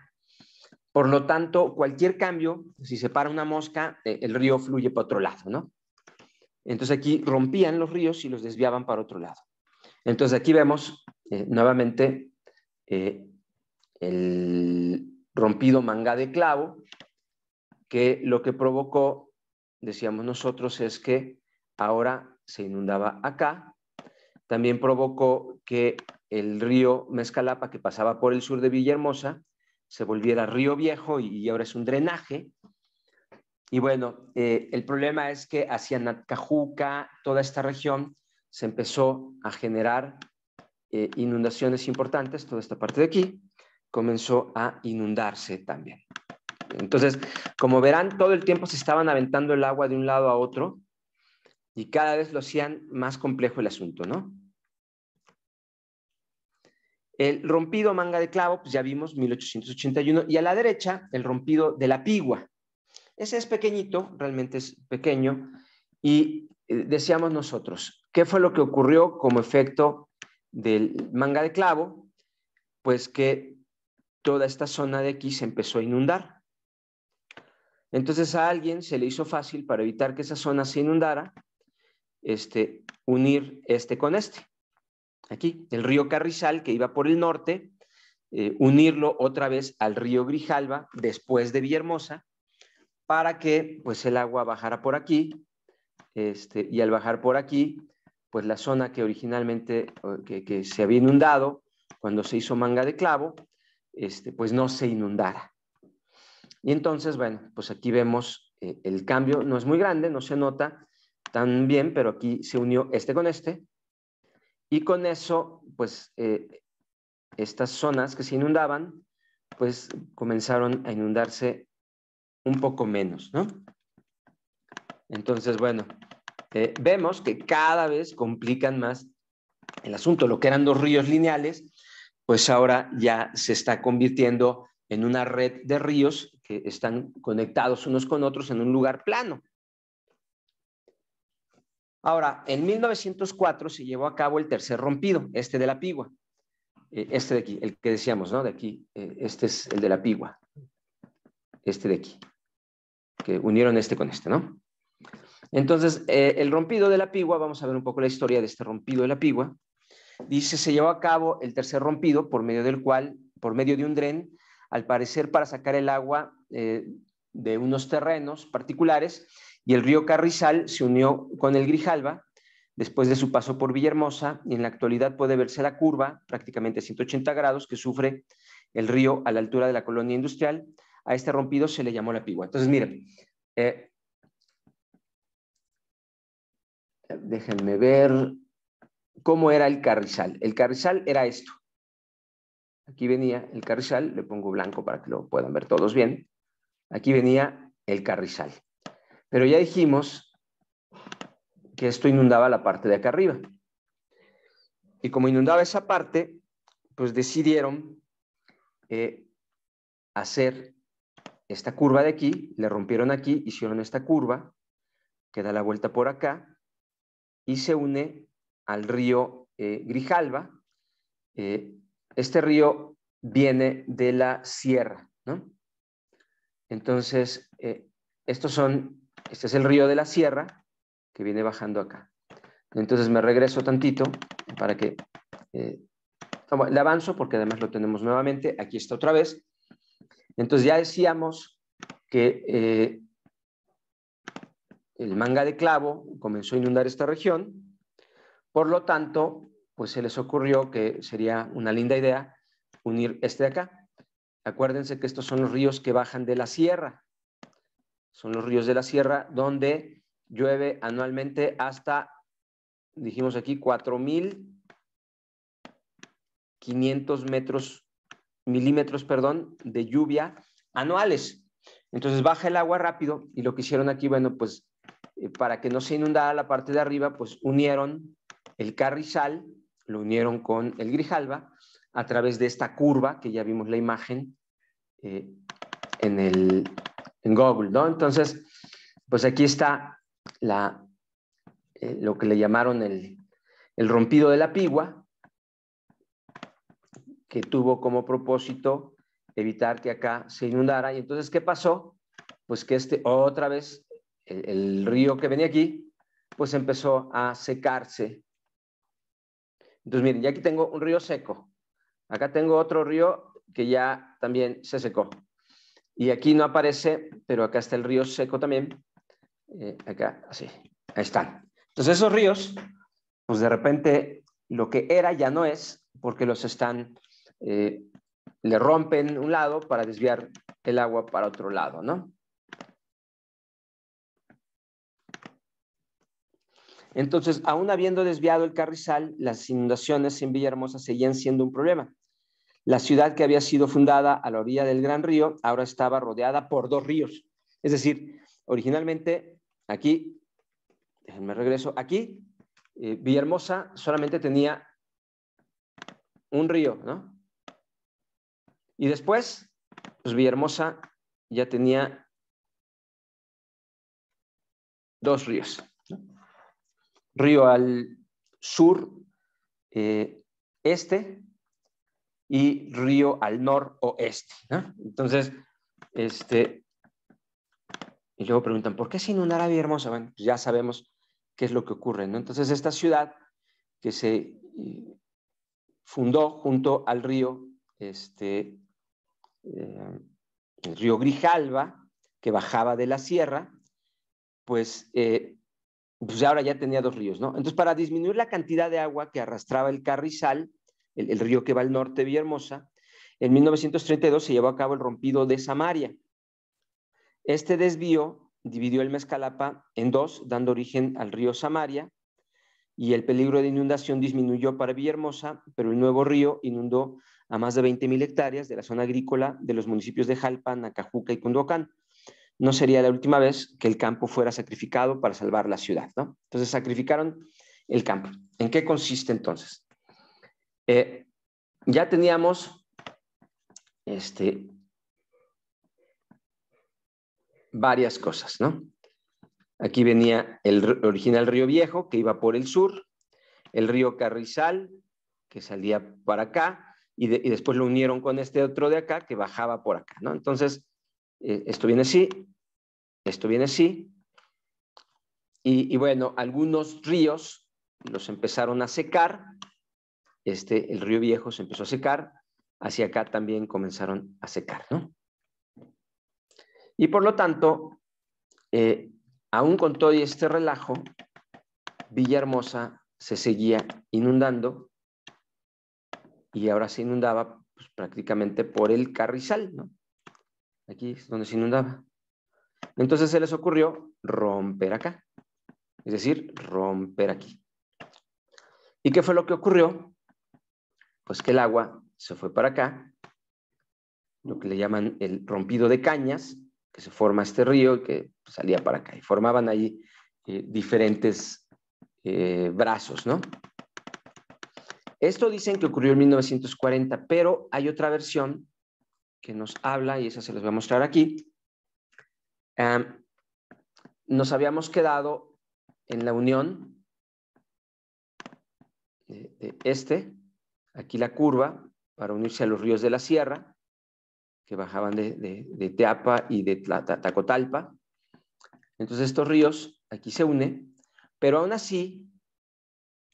Por lo tanto, cualquier cambio, si se para una mosca, eh, el río fluye para otro lado, ¿no? Entonces aquí rompían los ríos y los desviaban para otro lado. Entonces aquí vemos eh, nuevamente el rompido manga de clavo, que lo que provocó, decíamos nosotros, es que ahora se inundaba acá. También provocó que el río Mezcalapa, que pasaba por el sur de Villahermosa, se volviera río viejo y, ahora es un drenaje. Y bueno, eh, el problema es que hacia Natcajuca, toda esta región, se empezó a generar eh, inundaciones importantes, toda esta parte de aquí comenzó a inundarse también. Entonces, como verán, todo el tiempo se estaban aventando el agua de un lado a otro y cada vez lo hacían más complejo el asunto, ¿no? El rompido manga de clavo, pues ya vimos, 1881, y a la derecha el rompido de la pigua. Ese es pequeñito, realmente es pequeño, y eh, decíamos nosotros, ¿qué fue lo que ocurrió como efecto del manga de clavo? Pues que toda esta zona de aquí se empezó a inundar. Entonces a alguien se le hizo fácil para evitar que esa zona se inundara, este, unir este con este aquí, el río Carrizal, que iba por el norte, eh, unirlo otra vez al río Grijalva después de Villahermosa, para que pues el agua bajara por aquí, este, y al bajar por aquí, pues la zona que originalmente que, se había inundado cuando se hizo manga de clavo, este, pues no se inundara. Y entonces, bueno, pues aquí vemos eh, el cambio, no es muy grande, no se nota tan bien, pero aquí se unió este con este, y con eso, pues, eh, estas zonas que se inundaban, pues comenzaron a inundarse un poco menos, ¿no? Entonces, bueno, eh, vemos que cada vez complican más el asunto. Lo que eran dos ríos lineales, pues ahora ya se está convirtiendo en una red de ríos que están conectados unos con otros en un lugar plano. Ahora, en 1904 se llevó a cabo el tercer rompido, este de la Pigua. Eh, este de aquí, el que decíamos, ¿no? De aquí, eh, este es el de la Pigua. Este de aquí. Que unieron este con este, ¿no? Entonces, eh, el rompido de la Pigua, vamos a ver un poco la historia de este rompido de la Pigua. Dice, se llevó a cabo el tercer rompido por medio del cual, por medio de un dren, al parecer para sacar el agua de unos terrenos particulares y el río Carrizal se unió con el Grijalba después de su paso por Villahermosa y en la actualidad puede verse la curva, prácticamente 180 grados, que sufre el río a la altura de la colonia industrial. A este rompido se le llamó la Pigua. Entonces, miren, eh, déjenme ver cómo era el carrizal. El carrizal era esto. Aquí venía el carrizal, le pongo blanco para que lo puedan ver todos bien. Aquí venía el carrizal. Pero ya dijimos que esto inundaba la parte de acá arriba. Y como inundaba esa parte, pues decidieron eh, hacer esta curva de aquí, le rompieron aquí, hicieron esta curva, que da la vuelta por acá, y se une al río eh, Grijalva. Eh, este río viene de la sierra, ¿no? Entonces, eh, estos son, este es el río de la sierra que viene bajando acá. Entonces me regreso tantito para que le avanzo porque además lo tenemos nuevamente. Aquí está otra vez. Entonces ya decíamos que el manga de clavo comenzó a inundar esta región. Por lo tanto, pues se les ocurrió que sería una linda idea unir este de acá. Acuérdense que estos son los ríos que bajan de la sierra. Son los ríos de la sierra donde llueve anualmente hasta, dijimos aquí, 4.500 metros, milímetros, perdón, de lluvia anuales. Entonces baja el agua rápido y lo que hicieron aquí, bueno, pues eh, para que no se inundara la parte de arriba, pues unieron el carrizal, lo unieron con el grijalba a través de esta curva, que ya vimos la imagen eh, en, el, Google, ¿no? Entonces, pues aquí está eh, lo que le llamaron el, el rompido de la pigua, que tuvo como propósito evitar que acá se inundara. Y entonces, ¿qué pasó? Pues que este otra vez el, río que venía aquí, pues empezó a secarse. Entonces, miren, ya aquí tengo un río seco. Acá tengo otro río que ya también se secó. Y aquí no aparece, pero acá está el río seco también. Eh, acá, así. Ahí están. Entonces, esos ríos, pues de repente lo que era ya no es, porque los están, eh, le rompen un lado para desviar el agua para otro lado, ¿no? Entonces, aún habiendo desviado el carrizal, las inundaciones en Villahermosa seguían siendo un problema. La ciudad que había sido fundada a la orilla del Gran Río ahora estaba rodeada por dos ríos. Es decir, originalmente aquí, déjenme regreso, aquí eh, Villahermosa solamente tenía un río, ¿no? Y después, pues Villahermosa ya tenía dos ríos río al sur eh, este y río al noroeste. Entonces, este, y luego preguntan, ¿por qué se inundará Villahermosa? Bueno, pues ya sabemos qué es lo que ocurre. ¿no? Entonces, esta ciudad que se eh, fundó junto al río, este, eh, el río Grijalva, que bajaba de la sierra, pues pues ahora ya tenía dos ríos, ¿no? Entonces, para disminuir la cantidad de agua que arrastraba el Carrizal, el, río que va al norte de Villahermosa, en 1932 se llevó a cabo el rompido de Samaria. Este desvío dividió el Mezcalapa en dos, dando origen al río Samaria, y el peligro de inundación disminuyó para Villahermosa, pero el nuevo río inundó a más de 20.000 hectáreas de la zona agrícola de los municipios de Jalpan, Nacajuca y Cunduacán no sería la última vez que el campo fuera sacrificado para salvar la ciudad. ¿no? Entonces sacrificaron el campo. ¿En qué consiste entonces? Eh, ya teníamos este, varias cosas, ¿no? Aquí venía el original río Viejo, que iba por el sur, el río Carrizal, que salía para acá, y, después lo unieron con este otro de acá, que bajaba por acá, ¿no? Entonces, eh, esto viene así, esto viene así. Y, bueno, algunos ríos los empezaron a secar. Este, el río Viejo se empezó a secar. Hacia acá también comenzaron a secar, ¿no? Y por lo tanto, eh, aún con todo este relajo, Villahermosa se seguía inundando y ahora se inundaba pues, prácticamente por el carrizal, ¿no? Aquí es donde se inundaba. Entonces se les ocurrió romper acá, es decir, romper aquí. ¿Y qué fue lo que ocurrió? Pues que el agua se fue para acá, lo que le llaman el rompido de cañas, que se forma este río y que salía para acá. Y formaban ahí eh, diferentes eh, brazos, ¿no? Esto dicen que ocurrió en 1940, pero hay otra versión que nos habla, y esa se les voy a mostrar aquí, nos habíamos quedado en la unión de, este, aquí la curva para unirse a los ríos de la sierra, que bajaban de, Teapa y de Tacotalpa. Entonces estos ríos aquí se unen, pero aún así,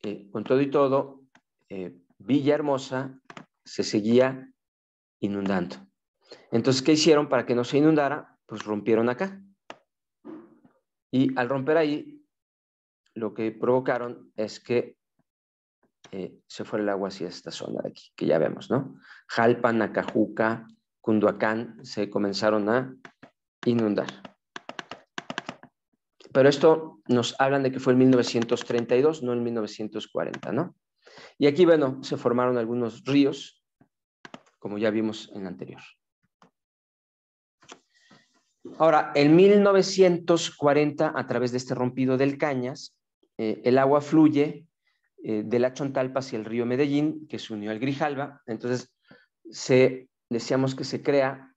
eh, con todo y todo, eh, Villahermosa se seguía inundando. Entonces, ¿qué hicieron para que no se inundara? Pues rompieron acá. Y al romper ahí, lo que provocaron es que eh, se fue el agua hacia esta zona de aquí, que ya vemos, ¿no? Jalpa, Nacajuca, Cunduacán se comenzaron a inundar. Pero esto nos hablan de que fue en 1932, no en 1940, ¿no? Y aquí, bueno, se formaron algunos ríos, como ya vimos en la anterior. Ahora, en 1940, a través de este rompido del Cañas, eh, el agua fluye eh, de la Chontalpa hacia el río Medellín, que se unió al Grijalba. Entonces, se, decíamos que se crea,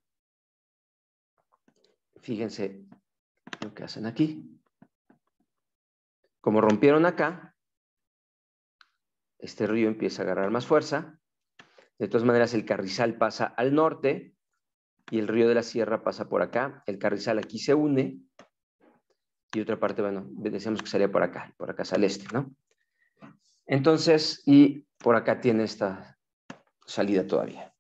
fíjense lo que hacen aquí. Como rompieron acá, este río empieza a agarrar más fuerza. De todas maneras, el carrizal pasa al norte y el río de la Sierra pasa por acá. El carrizal aquí se une y otra parte, bueno, decíamos que salía por acá, por acá al este, ¿no? Entonces, y por acá tiene esta salida todavía.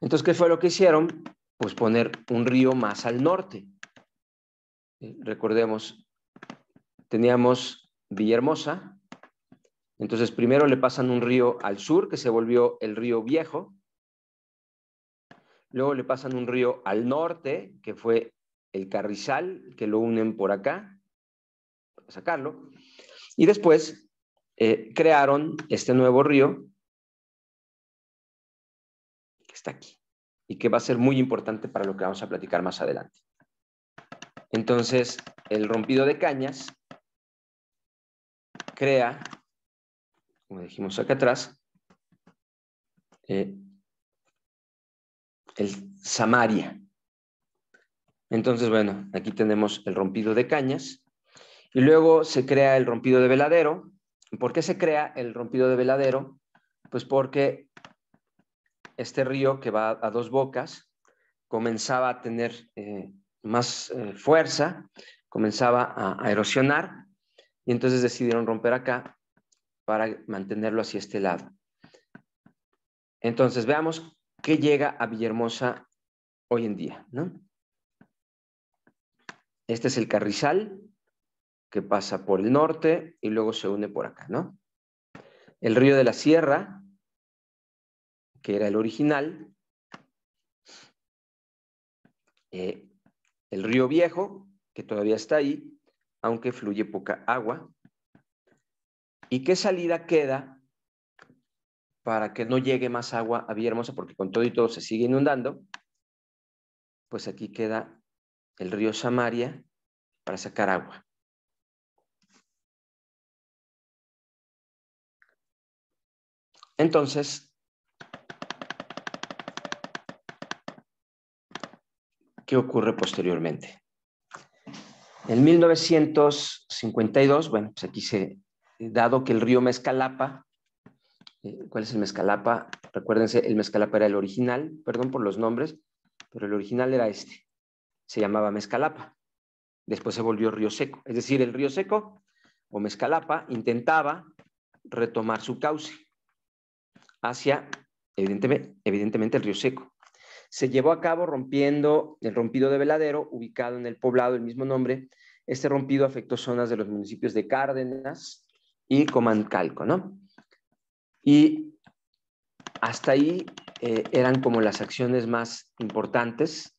Entonces, ¿qué fue lo que hicieron? Pues poner un río más al norte. Eh, recordemos, teníamos Villahermosa, entonces primero le pasan un río al sur que se volvió el río Viejo, luego le pasan un río al norte que fue el Carrizal, que lo unen por acá, para sacarlo, y después eh, crearon este nuevo río que está aquí y que va a ser muy importante para lo que vamos a platicar más adelante. Entonces, el rompido de cañas crea, como dijimos acá atrás, eh, el Samaria. Entonces, bueno, aquí tenemos el rompido de cañas y luego se crea el rompido de veladero. ¿Por qué se crea el rompido de veladero? Pues porque este río que va a dos bocas comenzaba a tener eh, más eh, fuerza, comenzaba a, erosionar y entonces decidieron romper acá para mantenerlo hacia este lado. Entonces veamos qué llega a Villahermosa hoy en día. Este es el carrizal, que pasa por el norte y luego se une por acá, ¿no? El río de la Sierra, que era el original, eh, el río Viejo, que todavía está ahí, aunque fluye poca agua. ¿Y qué salida queda para que no llegue más agua a Villahermosa? Porque con todo y todo se sigue inundando. Pues aquí queda el río Samaria para sacar agua. Entonces, ¿qué ocurre posteriormente? En 1952, bueno, pues aquí se, dado que el río Mezcalapa, ¿cuál es el Mezcalapa? Recuérdense, el Mezcalapa era el original, perdón por los nombres, pero el original era este, se llamaba Mezcalapa. Después se volvió Río Seco, es decir, el Río Seco o Mezcalapa intentaba retomar su cauce hacia, evidentemente, evidentemente, el río Seco. Se llevó a cabo rompiendo el rompido de Veladero, ubicado en el poblado del mismo nombre. Este rompido afectó zonas de los municipios de Cárdenas y Comancalco, ¿no? Y hasta ahí eh, eran como las acciones más importantes.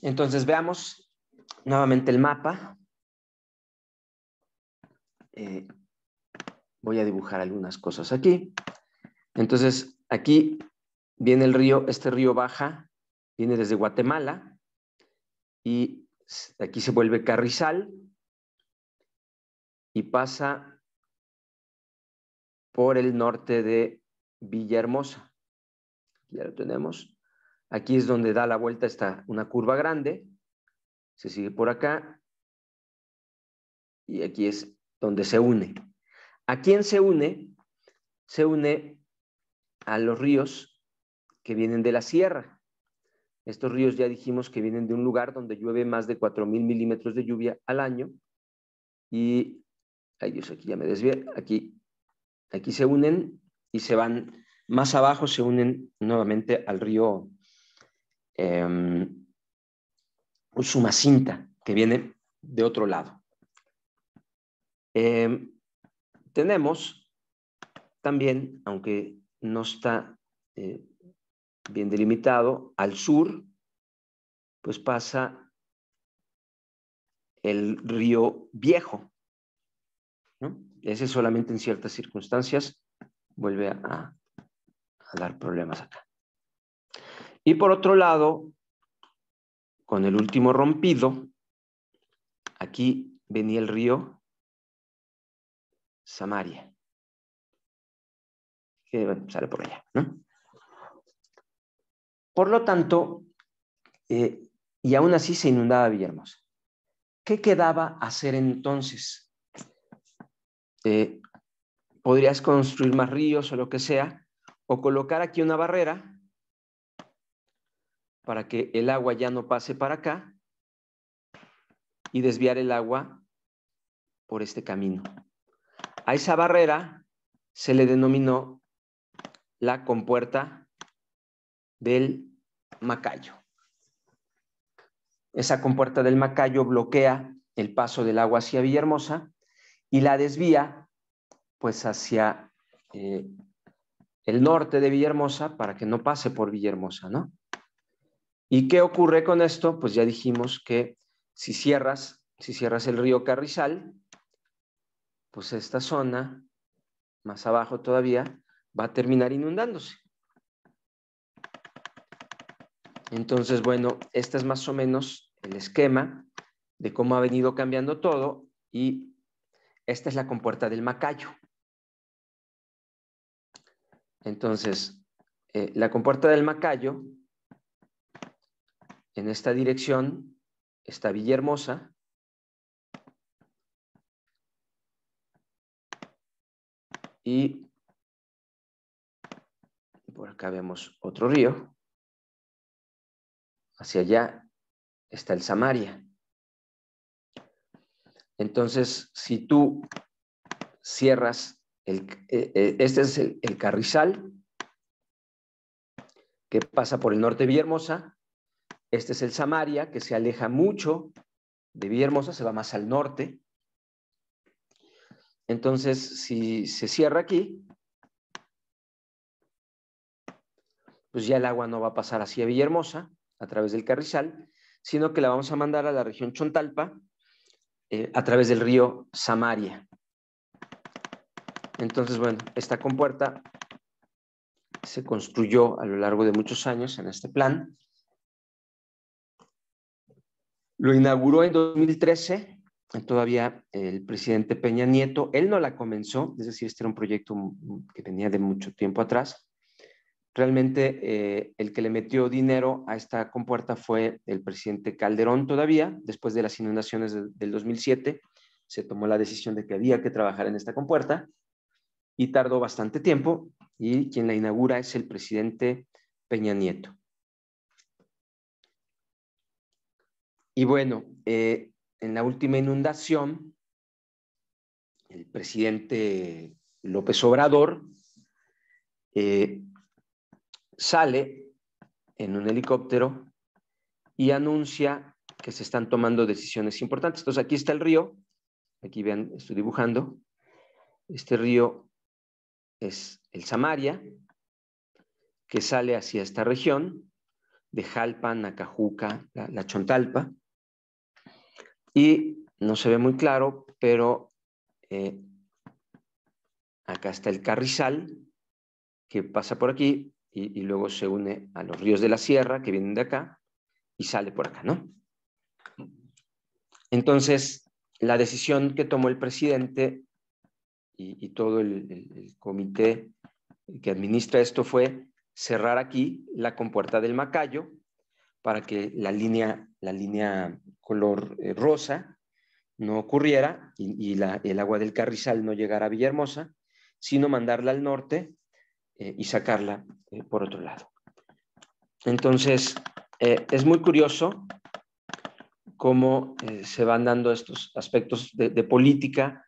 Entonces veamos nuevamente el mapa. Eh, Voy a dibujar algunas cosas aquí. Entonces, aquí viene el río, este río baja, viene desde Guatemala y aquí se vuelve Carrizal y pasa por el norte de Villahermosa. Ya lo tenemos. Aquí es donde da la vuelta, está una curva grande. Se sigue por acá y aquí es donde se une. ¿A quién se une? Se une a los ríos que vienen de la sierra. Estos ríos ya dijimos que vienen de un lugar donde llueve más de 4.000 milímetros de lluvia al año. Y, ay Dios, aquí ya me desvié, aquí, aquí se unen y se van más abajo, se unen nuevamente al río eh, Usumacinta, que viene de otro lado. Em, tenemos también, aunque no está eh, bien delimitado, al sur, pues pasa el río Viejo. Ese solamente en ciertas circunstancias vuelve a, dar problemas acá. Y por otro lado, con el último rompido, aquí venía el río Samaria, que sale por allá. Por lo tanto, eh, y aún así se inundaba Villahermosa. ¿Qué quedaba hacer entonces? Eh, podrías construir más ríos o lo que sea, o colocar aquí una barrera para que el agua ya no pase para acá y desviar el agua por este camino. A esa barrera se le denominó la compuerta del Macayo. Esa compuerta del Macayo bloquea el paso del agua hacia Villahermosa y la desvía pues hacia eh, el norte de Villahermosa para que no pase por Villahermosa, ¿no? ¿Y qué ocurre con esto? Pues ya dijimos que si cierras, si cierras el río Carrizal, pues esta zona, más abajo todavía, va a terminar inundándose. Entonces, bueno, este es más o menos el esquema de cómo ha venido cambiando todo y esta es la compuerta del Macayo. Entonces, eh, la compuerta del Macayo, en esta dirección está Villahermosa, Y por acá vemos otro río. Hacia allá está el Samaria. Entonces, si tú cierras, el, eh, eh, este es el, carrizal que pasa por el norte de Villahermosa. Este es el Samaria, que se aleja mucho de Villahermosa, se va más al norte. Entonces, si se cierra aquí, pues ya el agua no va a pasar hacia Villahermosa a través del Carrizal, sino que la vamos a mandar a la región Chontalpa eh, a través del río Samaria. Entonces, bueno, esta compuerta se construyó a lo largo de muchos años en este plan. Lo inauguró en 2013 todavía el presidente Peña Nieto, él no la comenzó, es decir, este era un proyecto que venía de mucho tiempo atrás. Realmente eh, el que le metió dinero a esta compuerta fue el presidente Calderón todavía, después de las inundaciones del 2007, se tomó la decisión de que había que trabajar en esta compuerta y tardó bastante tiempo y quien la inaugura es el presidente Peña Nieto. Y bueno, eh, en la última inundación, el presidente López Obrador eh, sale en un helicóptero y anuncia que se están tomando decisiones importantes. Entonces aquí está el río, aquí vean, estoy dibujando, este río es el Samaria, que sale hacia esta región de Jalpa, Nacajuca, la Chontalpa, y no se ve muy claro, pero eh, acá está el carrizal que pasa por aquí y, y, luego se une a los ríos de la sierra que vienen de acá y sale por acá, ¿no? Entonces, la decisión que tomó el presidente y, y todo el, comité que administra esto fue cerrar aquí la compuerta del Macayo para que la línea, la línea color eh, rosa no ocurriera y, el agua del Carrizal no llegara a Villahermosa, sino mandarla al norte eh, y sacarla eh, por otro lado. Entonces, eh, es muy curioso cómo se van dando estos aspectos de, política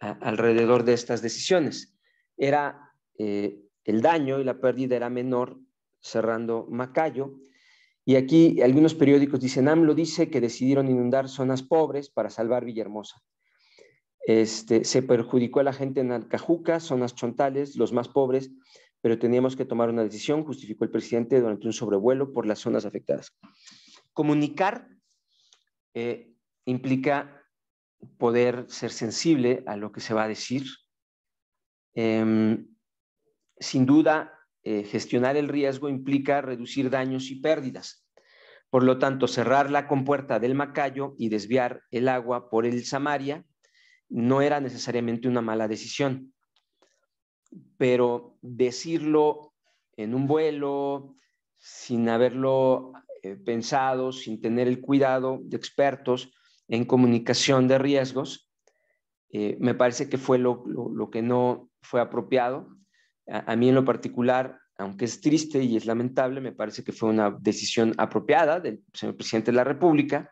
alrededor de estas decisiones. Era el daño y la pérdida era menor cerrando Macayo, y aquí algunos periódicos dicen, AMLO dice que decidieron inundar zonas pobres para salvar Villahermosa. Este, se perjudicó a la gente en Alcajuca, zonas chontales, los más pobres, pero teníamos que tomar una decisión, justificó el presidente durante un sobrevuelo por las zonas afectadas. Comunicar eh, implica poder ser sensible a lo que se va a decir. Em, sin duda, eh, gestionar el riesgo implica reducir daños y pérdidas. Por lo tanto, cerrar la compuerta del Macayo y desviar el agua por el Samaria no era necesariamente una mala decisión. Pero decirlo en un vuelo, sin haberlo eh, pensado, sin tener el cuidado de expertos en comunicación de riesgos, eh, me parece que fue lo, que no fue apropiado a, mí en lo particular, aunque es triste y es lamentable, me parece que fue una decisión apropiada del señor presidente de la República,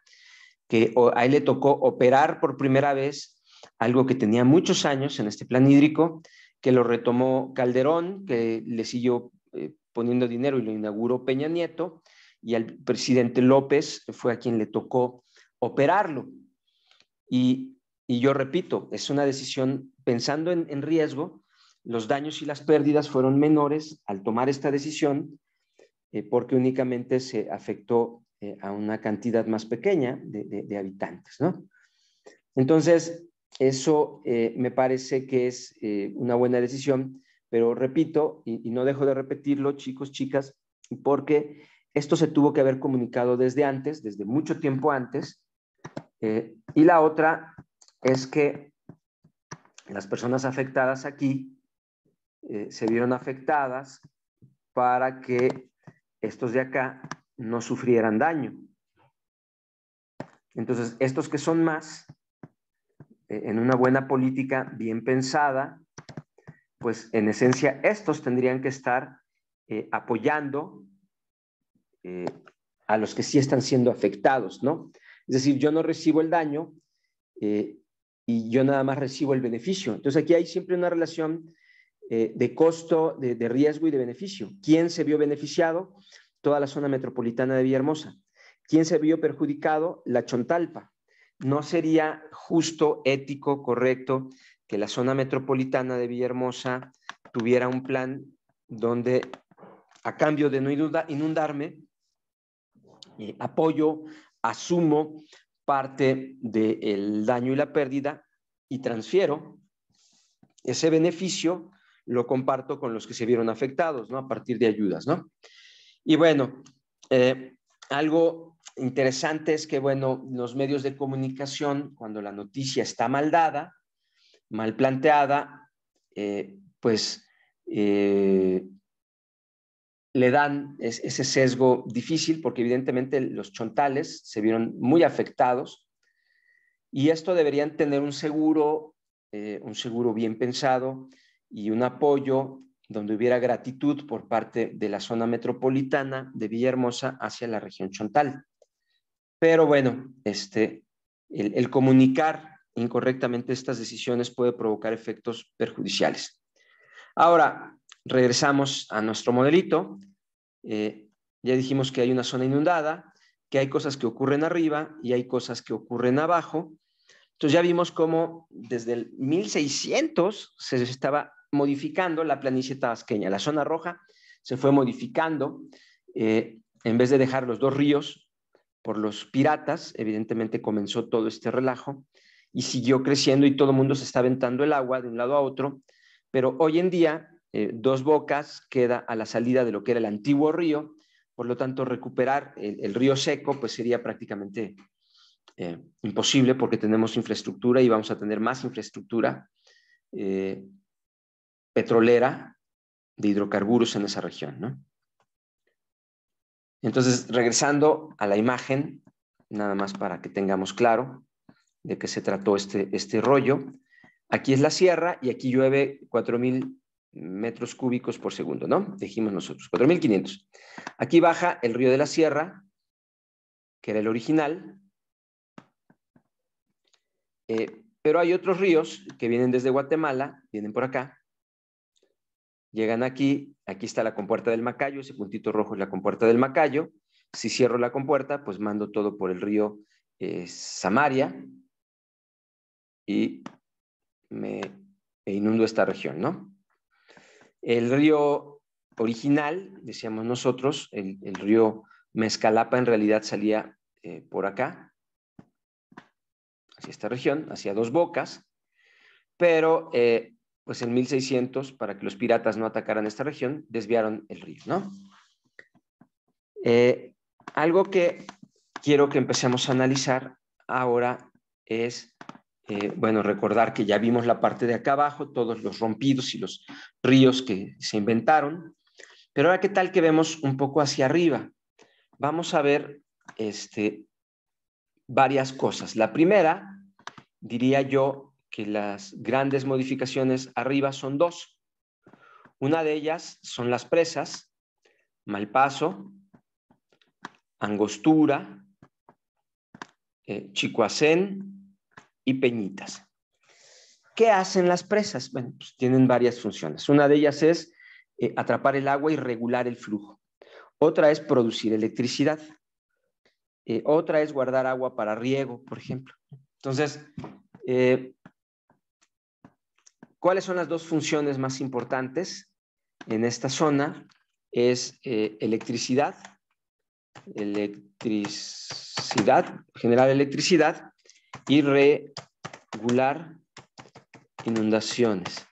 que a él le tocó operar por primera vez algo que tenía muchos años en este plan hídrico, que lo retomó Calderón, que le siguió eh, poniendo dinero y lo inauguró Peña Nieto, y al presidente López fue a quien le tocó operarlo. Y, yo repito, es una decisión pensando en riesgo, los daños y las pérdidas fueron menores al tomar esta decisión eh, porque únicamente se afectó eh, a una cantidad más pequeña de, habitantes. ¿no? Entonces, eso eh, me parece que es una buena decisión, pero repito, y, no dejo de repetirlo, chicos, chicas, porque esto se tuvo que haber comunicado desde antes, desde mucho tiempo antes. y la otra es que las personas afectadas aquí eh, se vieron afectadas para que estos de acá no sufrieran daño. Entonces, estos que son más, eh, en una buena política bien pensada, pues en esencia estos tendrían que estar eh, apoyando a los que sí están siendo afectados, ¿no? Es decir, yo no recibo el daño y yo nada más recibo el beneficio. Entonces aquí hay siempre una relación eh, de costo, de, riesgo y de beneficio. ¿Quién se vio beneficiado? Toda la zona metropolitana de Villahermosa. ¿Quién se vio perjudicado? La Chontalpa. No sería justo, ético, correcto que la zona metropolitana de Villahermosa tuviera un plan donde a cambio de no inundarme, eh, apoyo, asumo parte del daño y la pérdida y transfiero ese beneficio lo comparto con los que se vieron afectados, ¿no? A partir de ayudas, ¿no? Y bueno, eh, algo interesante es que, bueno, los medios de comunicación, cuando la noticia está mal dada, mal planteada, eh, pues eh, le dan ese sesgo difícil porque evidentemente los chontales se vieron muy afectados y esto deberían tener un seguro, un seguro bien pensado, y un apoyo donde hubiera gratitud por parte de la zona metropolitana de Villahermosa hacia la región Chontal. Pero bueno, este, el, comunicar incorrectamente estas decisiones puede provocar efectos perjudiciales. Ahora, regresamos a nuestro modelito. Eh, ya dijimos que hay una zona inundada, que hay cosas que ocurren arriba y hay cosas que ocurren abajo. Entonces ya vimos cómo desde el 1600 se estaba modificando la planicie tabasqueña. La zona roja se fue modificando. Eh, en vez de dejar los dos ríos por los piratas, evidentemente comenzó todo este relajo y siguió creciendo y todo el mundo se está aventando el agua de un lado a otro. Pero hoy en día, eh, Dos Bocas queda a la salida de lo que era el antiguo río, por lo tanto, recuperar el, río seco pues sería prácticamente eh, imposible porque tenemos infraestructura y vamos a tener más infraestructura eh, petrolera de hidrocarburos en esa región. ¿no? Entonces, regresando a la imagen, nada más para que tengamos claro, de qué se trató este, este rollo. Aquí es la sierra y aquí llueve 4.000 metros cúbicos por segundo, ¿no? Dijimos nosotros, 4.500. Aquí baja el río de la sierra, que era el original, eh, pero hay otros ríos que vienen desde Guatemala, vienen por acá, llegan aquí, aquí está la compuerta del Macayo, ese puntito rojo es la compuerta del Macayo. Si cierro la compuerta, pues mando todo por el río eh, Samaria y me inundo esta región, ¿no? El río original, decíamos nosotros, el, río Mezcalapa en realidad salía eh, por acá, hacia esta región, hacia dos bocas, pero eh, pues en 1600, para que los piratas no atacaran esta región, desviaron el río, ¿no? Eh, algo que quiero que empecemos a analizar ahora es eh, bueno, recordar que ya vimos la parte de acá abajo, todos los rompidos y los ríos que se inventaron. Pero ahora, ¿qué tal que vemos un poco hacia arriba? Vamos a ver este, varias cosas. La primera, diría yo que las grandes modificaciones arriba son dos. Una de ellas son las presas, Malpaso, Angostura, eh, y peñitas. ¿Qué hacen las presas? Bueno, pues tienen varias funciones. Una de ellas es eh, atrapar el agua y regular el flujo. Otra es producir electricidad. Eh, otra es guardar agua para riego, por ejemplo. Entonces, eh, ¿cuáles son las dos funciones más importantes en esta zona? Es electricidad, electricidad, generar electricidad y regular inundaciones.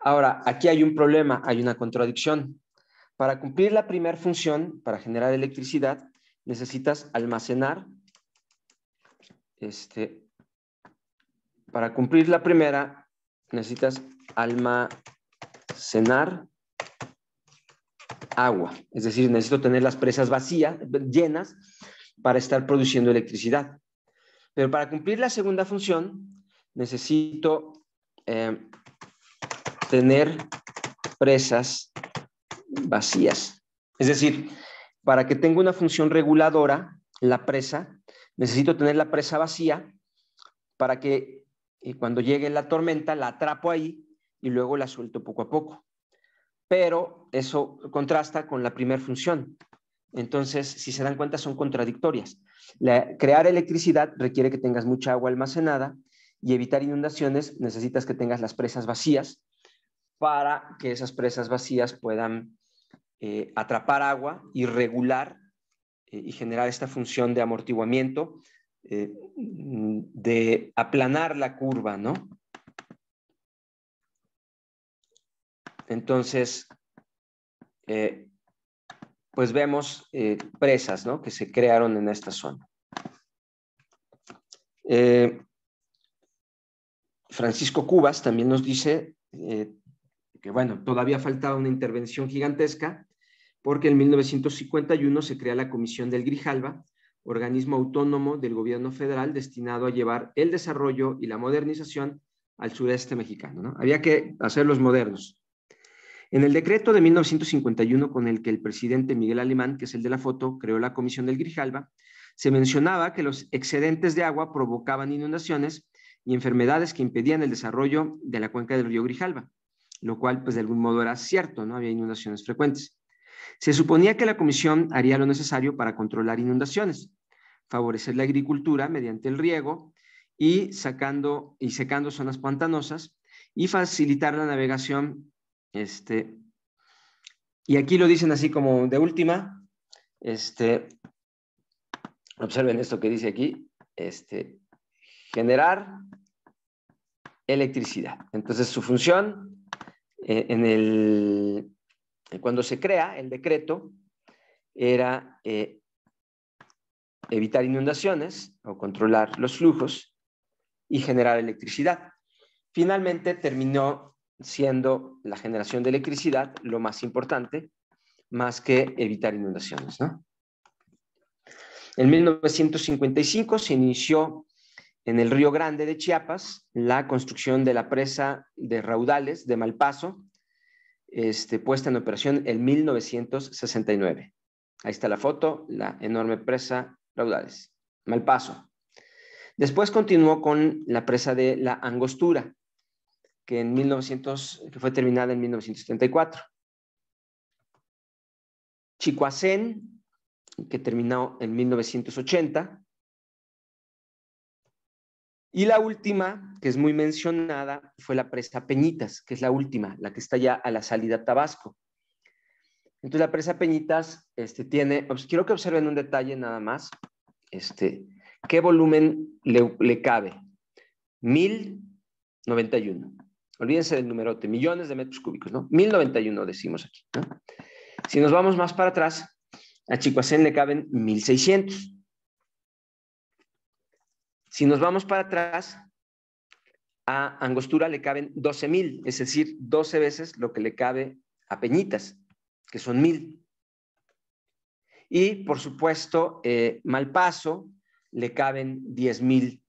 Ahora, aquí hay un problema, hay una contradicción. Para cumplir la primera función, para generar electricidad, necesitas almacenar, este, para cumplir la primera, necesitas almacenar agua. Es decir, necesito tener las presas vacías, llenas, para estar produciendo electricidad. Pero para cumplir la segunda función, necesito eh, tener presas vacías. Es decir, para que tenga una función reguladora, la presa, necesito tener la presa vacía para que eh, cuando llegue la tormenta la atrapo ahí y luego la suelto poco a poco. Pero eso contrasta con la primera función. Entonces, si se dan cuenta, son contradictorias crear electricidad requiere que tengas mucha agua almacenada y evitar inundaciones necesitas que tengas las presas vacías para que esas presas vacías puedan eh, atrapar agua y regular eh, y generar esta función de amortiguamiento, eh, de aplanar la curva, ¿no? Entonces, pues vemos eh, presas ¿no? que se crearon en esta zona. Eh, Francisco Cubas también nos dice eh, que, bueno, todavía faltaba una intervención gigantesca porque en 1951 se crea la Comisión del Grijalba, organismo autónomo del gobierno federal destinado a llevar el desarrollo y la modernización al sureste mexicano. ¿no? Había que hacerlos modernos. En el decreto de 1951 con el que el presidente Miguel Alemán, que es el de la foto, creó la Comisión del Grijalba, se mencionaba que los excedentes de agua provocaban inundaciones y enfermedades que impedían el desarrollo de la cuenca del río Grijalba, lo cual pues de algún modo era cierto, no había inundaciones frecuentes. Se suponía que la comisión haría lo necesario para controlar inundaciones, favorecer la agricultura mediante el riego y sacando y secando zonas pantanosas y facilitar la navegación este, y aquí lo dicen así como de última. Este, observen esto que dice aquí. Este, generar electricidad. Entonces, su función eh, en el, cuando se crea el decreto era eh, evitar inundaciones o controlar los flujos y generar electricidad. Finalmente terminó siendo la generación de electricidad lo más importante, más que evitar inundaciones. En 1955 se inició en el Río Grande de Chiapas, la construcción de la presa de raudales de Malpaso, este, puesta en operación en 1969. Ahí está la foto, la enorme presa raudales, Malpaso. Después continuó con la presa de la Angostura, que, en 1900, que fue terminada en 1974. Chicoacén, que terminó en 1980. Y la última, que es muy mencionada, fue la presa Peñitas, que es la última, la que está ya a la salida Tabasco. Entonces la presa Peñitas este, tiene, quiero que observen un detalle nada más, este, ¿qué volumen le, le cabe? 1091. Olvídense del numerote, millones de metros cúbicos, ¿no? 1091 decimos aquí, ¿no? Si nos vamos más para atrás, a Chicoacén le caben 1600. Si nos vamos para atrás, a Angostura le caben 12,000, es decir, 12 veces lo que le cabe a Peñitas, que son 1000. Y, por supuesto, eh, Malpaso le caben 10,000.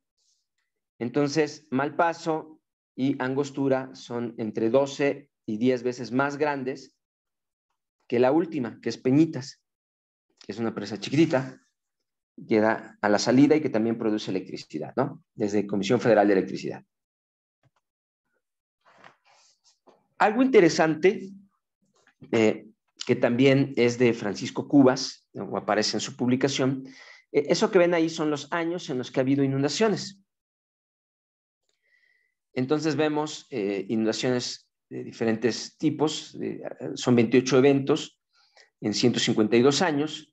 Entonces, Malpaso y Angostura son entre 12 y 10 veces más grandes que la última, que es Peñitas, que es una presa chiquitita, que da a la salida y que también produce electricidad, ¿no? Desde Comisión Federal de Electricidad. Algo interesante, eh, que también es de Francisco Cubas, o aparece en su publicación, eh, eso que ven ahí son los años en los que ha habido inundaciones. Entonces vemos eh, inundaciones de diferentes tipos, son 28 eventos en 152 años,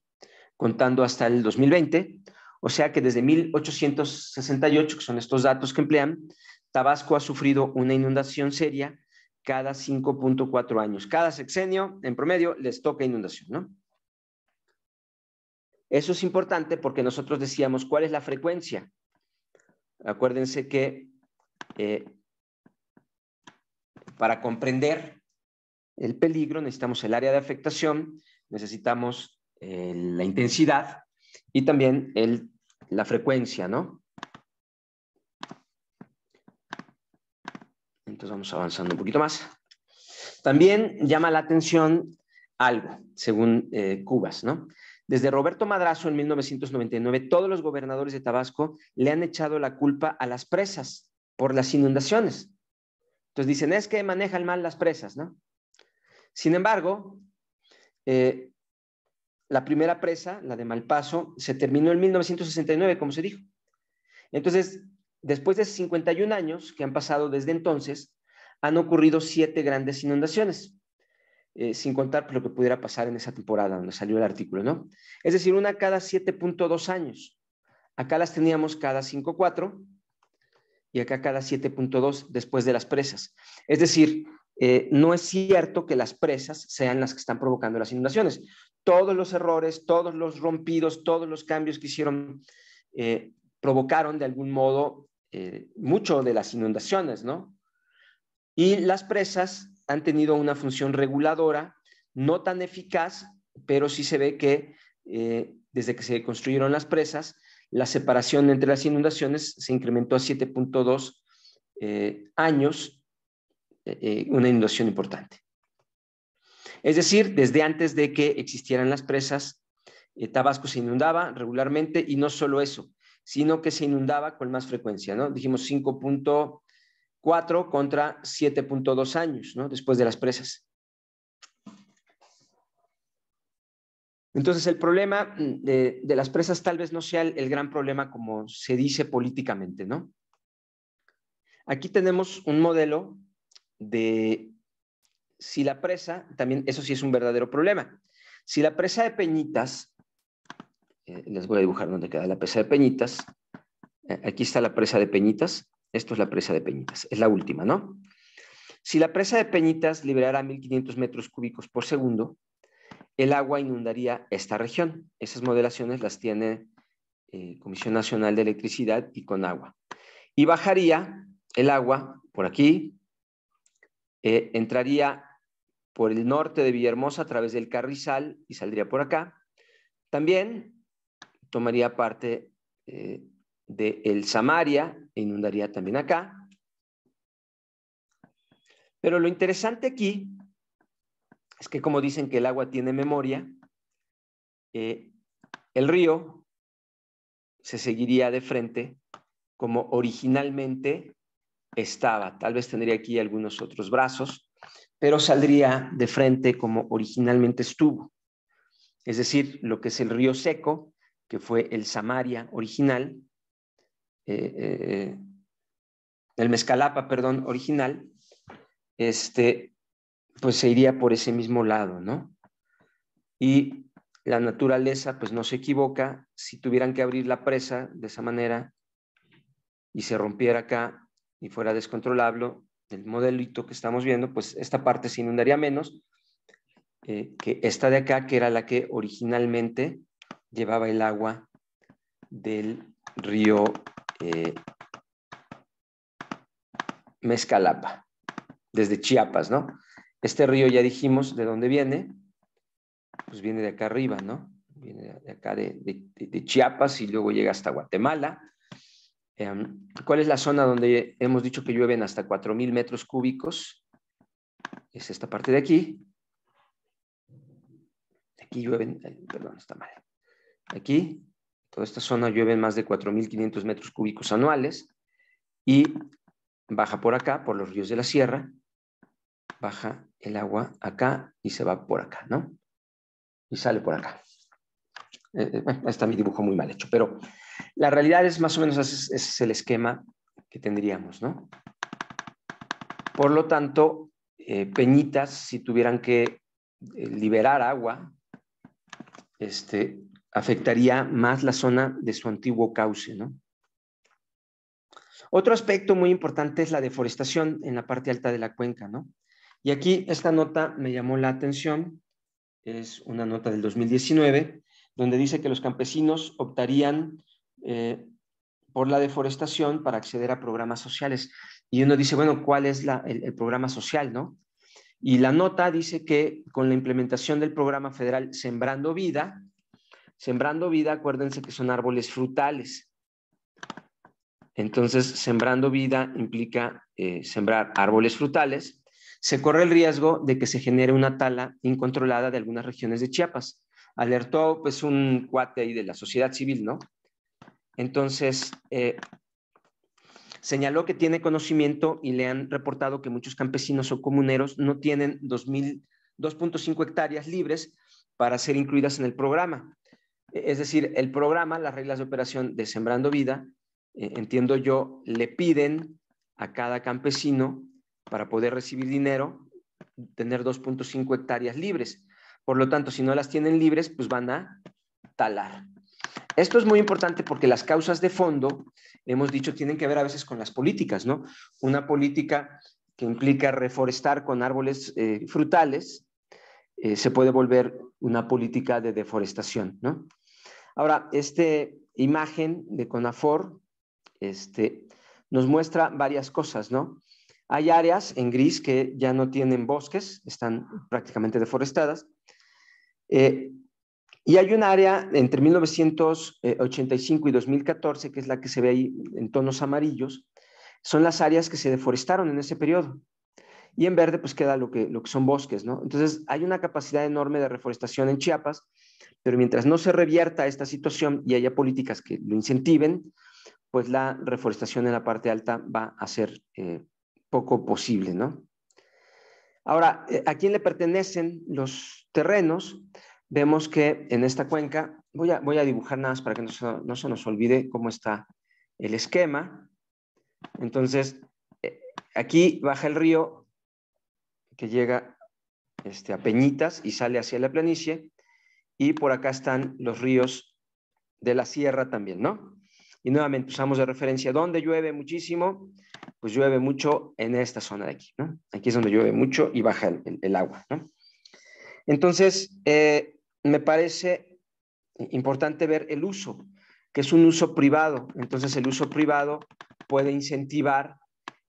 contando hasta el 2020, o sea que desde 1868, que son estos datos que emplean, Tabasco ha sufrido una inundación seria cada 5.4 años. Cada sexenio, en promedio, les toca inundación, ¿no? Eso es importante porque nosotros decíamos, ¿cuál es la frecuencia? Acuérdense que eh, para comprender el peligro necesitamos el área de afectación, necesitamos eh, la intensidad y también el, la frecuencia, ¿no? Entonces vamos avanzando un poquito más. También llama la atención algo, según eh, Cubas, ¿no? Desde Roberto Madrazo en 1999, todos los gobernadores de Tabasco le han echado la culpa a las presas por las inundaciones. Entonces dicen, es que manejan mal las presas, ¿no? Sin embargo, eh, la primera presa, la de Malpaso, se terminó en 1969, como se dijo. Entonces, después de 51 años que han pasado desde entonces, han ocurrido siete grandes inundaciones, eh, sin contar lo que pudiera pasar en esa temporada donde salió el artículo, ¿no? Es decir, una cada 7.2 años. Acá las teníamos cada 5.4 y acá cada 7.2 después de las presas. Es decir, eh, no es cierto que las presas sean las que están provocando las inundaciones. Todos los errores, todos los rompidos, todos los cambios que hicieron eh, provocaron de algún modo eh, mucho de las inundaciones, ¿no? Y las presas han tenido una función reguladora, no tan eficaz, pero sí se ve que desde que se construyeron las presas, la separación entre las inundaciones se incrementó a 7.2 eh, años, eh, eh, una inundación importante. Es decir, desde antes de que existieran las presas, Tabasco se inundaba regularmente y no solo eso, sino que se inundaba con más frecuencia, ¿no? Dijimos 5.4 contra 7.2 años, ¿no? Después de las presas. Entonces, el problema mm, de, las presas tal vez no sea el, gran problema como se dice políticamente, ¿no? Aquí tenemos un modelo de si la presa, también eso sí es un verdadero problema. Si la presa de Peñitas, eh, les voy a dibujar dónde queda la presa de Peñitas, eh, aquí está la presa de Peñitas, esto es la presa de Peñitas, es la última, ¿no? Si la presa de Peñitas liberara 1500 metros cúbicos por segundo, el agua inundaría esta región. Esas modelaciones las tiene eh, Comisión Nacional de Electricidad y con agua. Y bajaría el agua por aquí, eh, entraría por el norte de Villahermosa a través del Carrizal y saldría por acá. También tomaría parte eh, de el Samaria inundaría también acá. Pero lo interesante aquí es que como dicen que el agua tiene memoria, eh, el río se seguiría de frente como originalmente estaba. Tal vez tendría aquí algunos otros brazos, pero saldría de frente como originalmente estuvo. Es decir, lo que es el río seco, que fue el Samaria original, eh, eh, el Mezcalapa, perdón, original, este, pues se iría por ese mismo lado, ¿no? Y la naturaleza, pues no se equivoca, si tuvieran que abrir la presa de esa manera y se rompiera acá y fuera descontrolable, el modelito que estamos viendo, pues esta parte se inundaría menos eh, que esta de acá, que era la que originalmente llevaba el agua del río eh, Mezcalapa, desde Chiapas, ¿no? Este río ya dijimos de dónde viene, pues viene de acá arriba, ¿no? Viene de acá de, Chiapas y luego llega hasta Guatemala. Em, ¿Cuál es la zona donde hemos dicho que llueven hasta 4.000 metros cúbicos? Es esta parte de aquí. Aquí llueven, perdón, está mal. Aquí, toda esta zona llueven más de 4.500 metros cúbicos anuales y baja por acá, por los ríos de la sierra, baja el agua acá y se va por acá, ¿no? Y sale por acá. Eh, eh, está mi dibujo muy mal hecho, pero la realidad es más o menos ese, es el esquema que tendríamos, ¿no? Por lo tanto, eh, Peñitas, si tuvieran que liberar agua, este, afectaría más la zona de su antiguo cauce, ¿no? Otro aspecto muy importante es la deforestación en la parte alta de la cuenca, ¿no? Y aquí esta nota me llamó la atención, es una nota del 2019, donde dice que los campesinos optarían eh, por la deforestación para acceder a programas sociales. Y uno dice, bueno, ¿cuál es el, programa social, no? Y la nota dice que con la implementación del programa federal Sembrando Vida, Sembrando Vida, acuérdense que son árboles frutales. Entonces, Sembrando Vida implica eh, sembrar árboles frutales se corre el riesgo de que se genere una tala incontrolada de algunas regiones de Chiapas. Alertó pues un cuate ahí de la sociedad civil, ¿no? Entonces, eh, señaló que tiene conocimiento y le han reportado que muchos campesinos o comuneros no tienen 2.5 hectáreas libres para ser incluidas en el programa. Es decir, el programa, las reglas de operación de Sembrando Vida, eh, entiendo yo, le piden a cada campesino para poder recibir dinero, tener 2.5 hectáreas libres. Por lo tanto, si no las tienen libres, pues van a talar. Esto es muy importante porque las causas de fondo, hemos dicho, tienen que ver a veces con las políticas, ¿no? Una política que implica reforestar con árboles eh, frutales, eh, se puede volver una política de deforestación, ¿no? Ahora, esta imagen de CONAFOR este, nos muestra varias cosas, ¿no? Hay áreas en gris que ya no tienen bosques, están prácticamente deforestadas. Eh, y hay un área entre 1985 y 2014, que es la que se ve ahí en tonos amarillos, son las áreas que se deforestaron en ese periodo. Y en verde pues queda lo que, lo que son bosques, ¿no? Entonces hay una capacidad enorme de reforestación en Chiapas, pero mientras no se revierta esta situación y haya políticas que lo incentiven, pues la reforestación en la parte alta va a ser eh, poco posible, ¿no? Ahora, eh, ¿a quién le pertenecen los terrenos? Vemos que en esta cuenca, voy a, voy a dibujar nada más para que no se, no se nos olvide cómo está el esquema. Entonces, eh, aquí baja el río que llega este, a Peñitas y sale hacia la planicie, y por acá están los ríos de la sierra también, ¿no? Y nuevamente usamos de referencia dónde llueve muchísimo, pues llueve mucho en esta zona de aquí, ¿no? Aquí es donde llueve mucho y baja el, agua, ¿no? Entonces, eh, me parece importante ver el uso, que es un uso privado. Entonces, el uso privado puede incentivar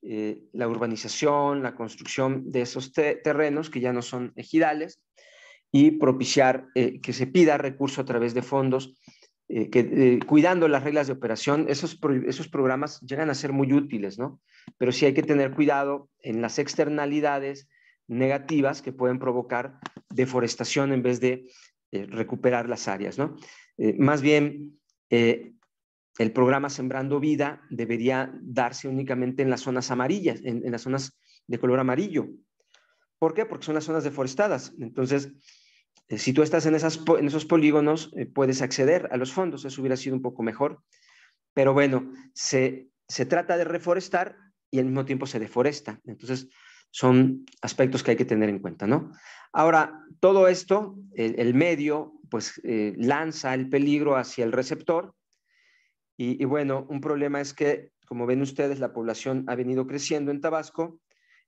eh, la urbanización, la construcción de esos terrenos que ya no son ejidales y propiciar eh, que se pida recurso a través de fondos eh, que, cuidando las reglas de operación, esos, esos programas llegan a ser muy útiles, ¿no? Pero sí hay que tener cuidado en las externalidades negativas que pueden provocar deforestación en vez de eh, recuperar las áreas, ¿no? más bien, el programa Sembrando Vida debería darse únicamente en las zonas amarillas, en, en las zonas de color amarillo. ¿Por qué? Porque son las zonas deforestadas. Entonces, eh, si tú estás en, esos polígonos, eh, puedes acceder a los fondos. Eso hubiera sido un poco mejor. Pero bueno, se, trata de reforestar y al mismo tiempo se deforesta. Entonces, son aspectos que hay que tener en cuenta, ¿no? Ahora, todo esto, el, medio, pues eh, lanza el peligro hacia el receptor. Y, y, bueno, un problema es que, como ven ustedes, la población ha venido creciendo en Tabasco.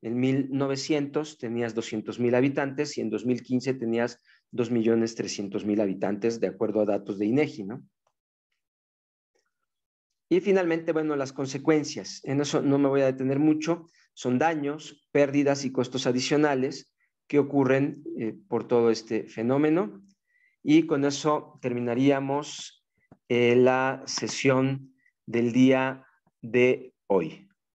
En 1900 tenías 200.000 habitantes y en 2015 tenías 2.300.000 habitantes, de acuerdo a datos de INEGI, ¿no? Y finalmente, bueno, las consecuencias. En eso no me voy a detener mucho. Son daños, pérdidas y costos adicionales que ocurren eh, por todo este fenómeno. Y con eso terminaríamos eh, la sesión del día de hoy.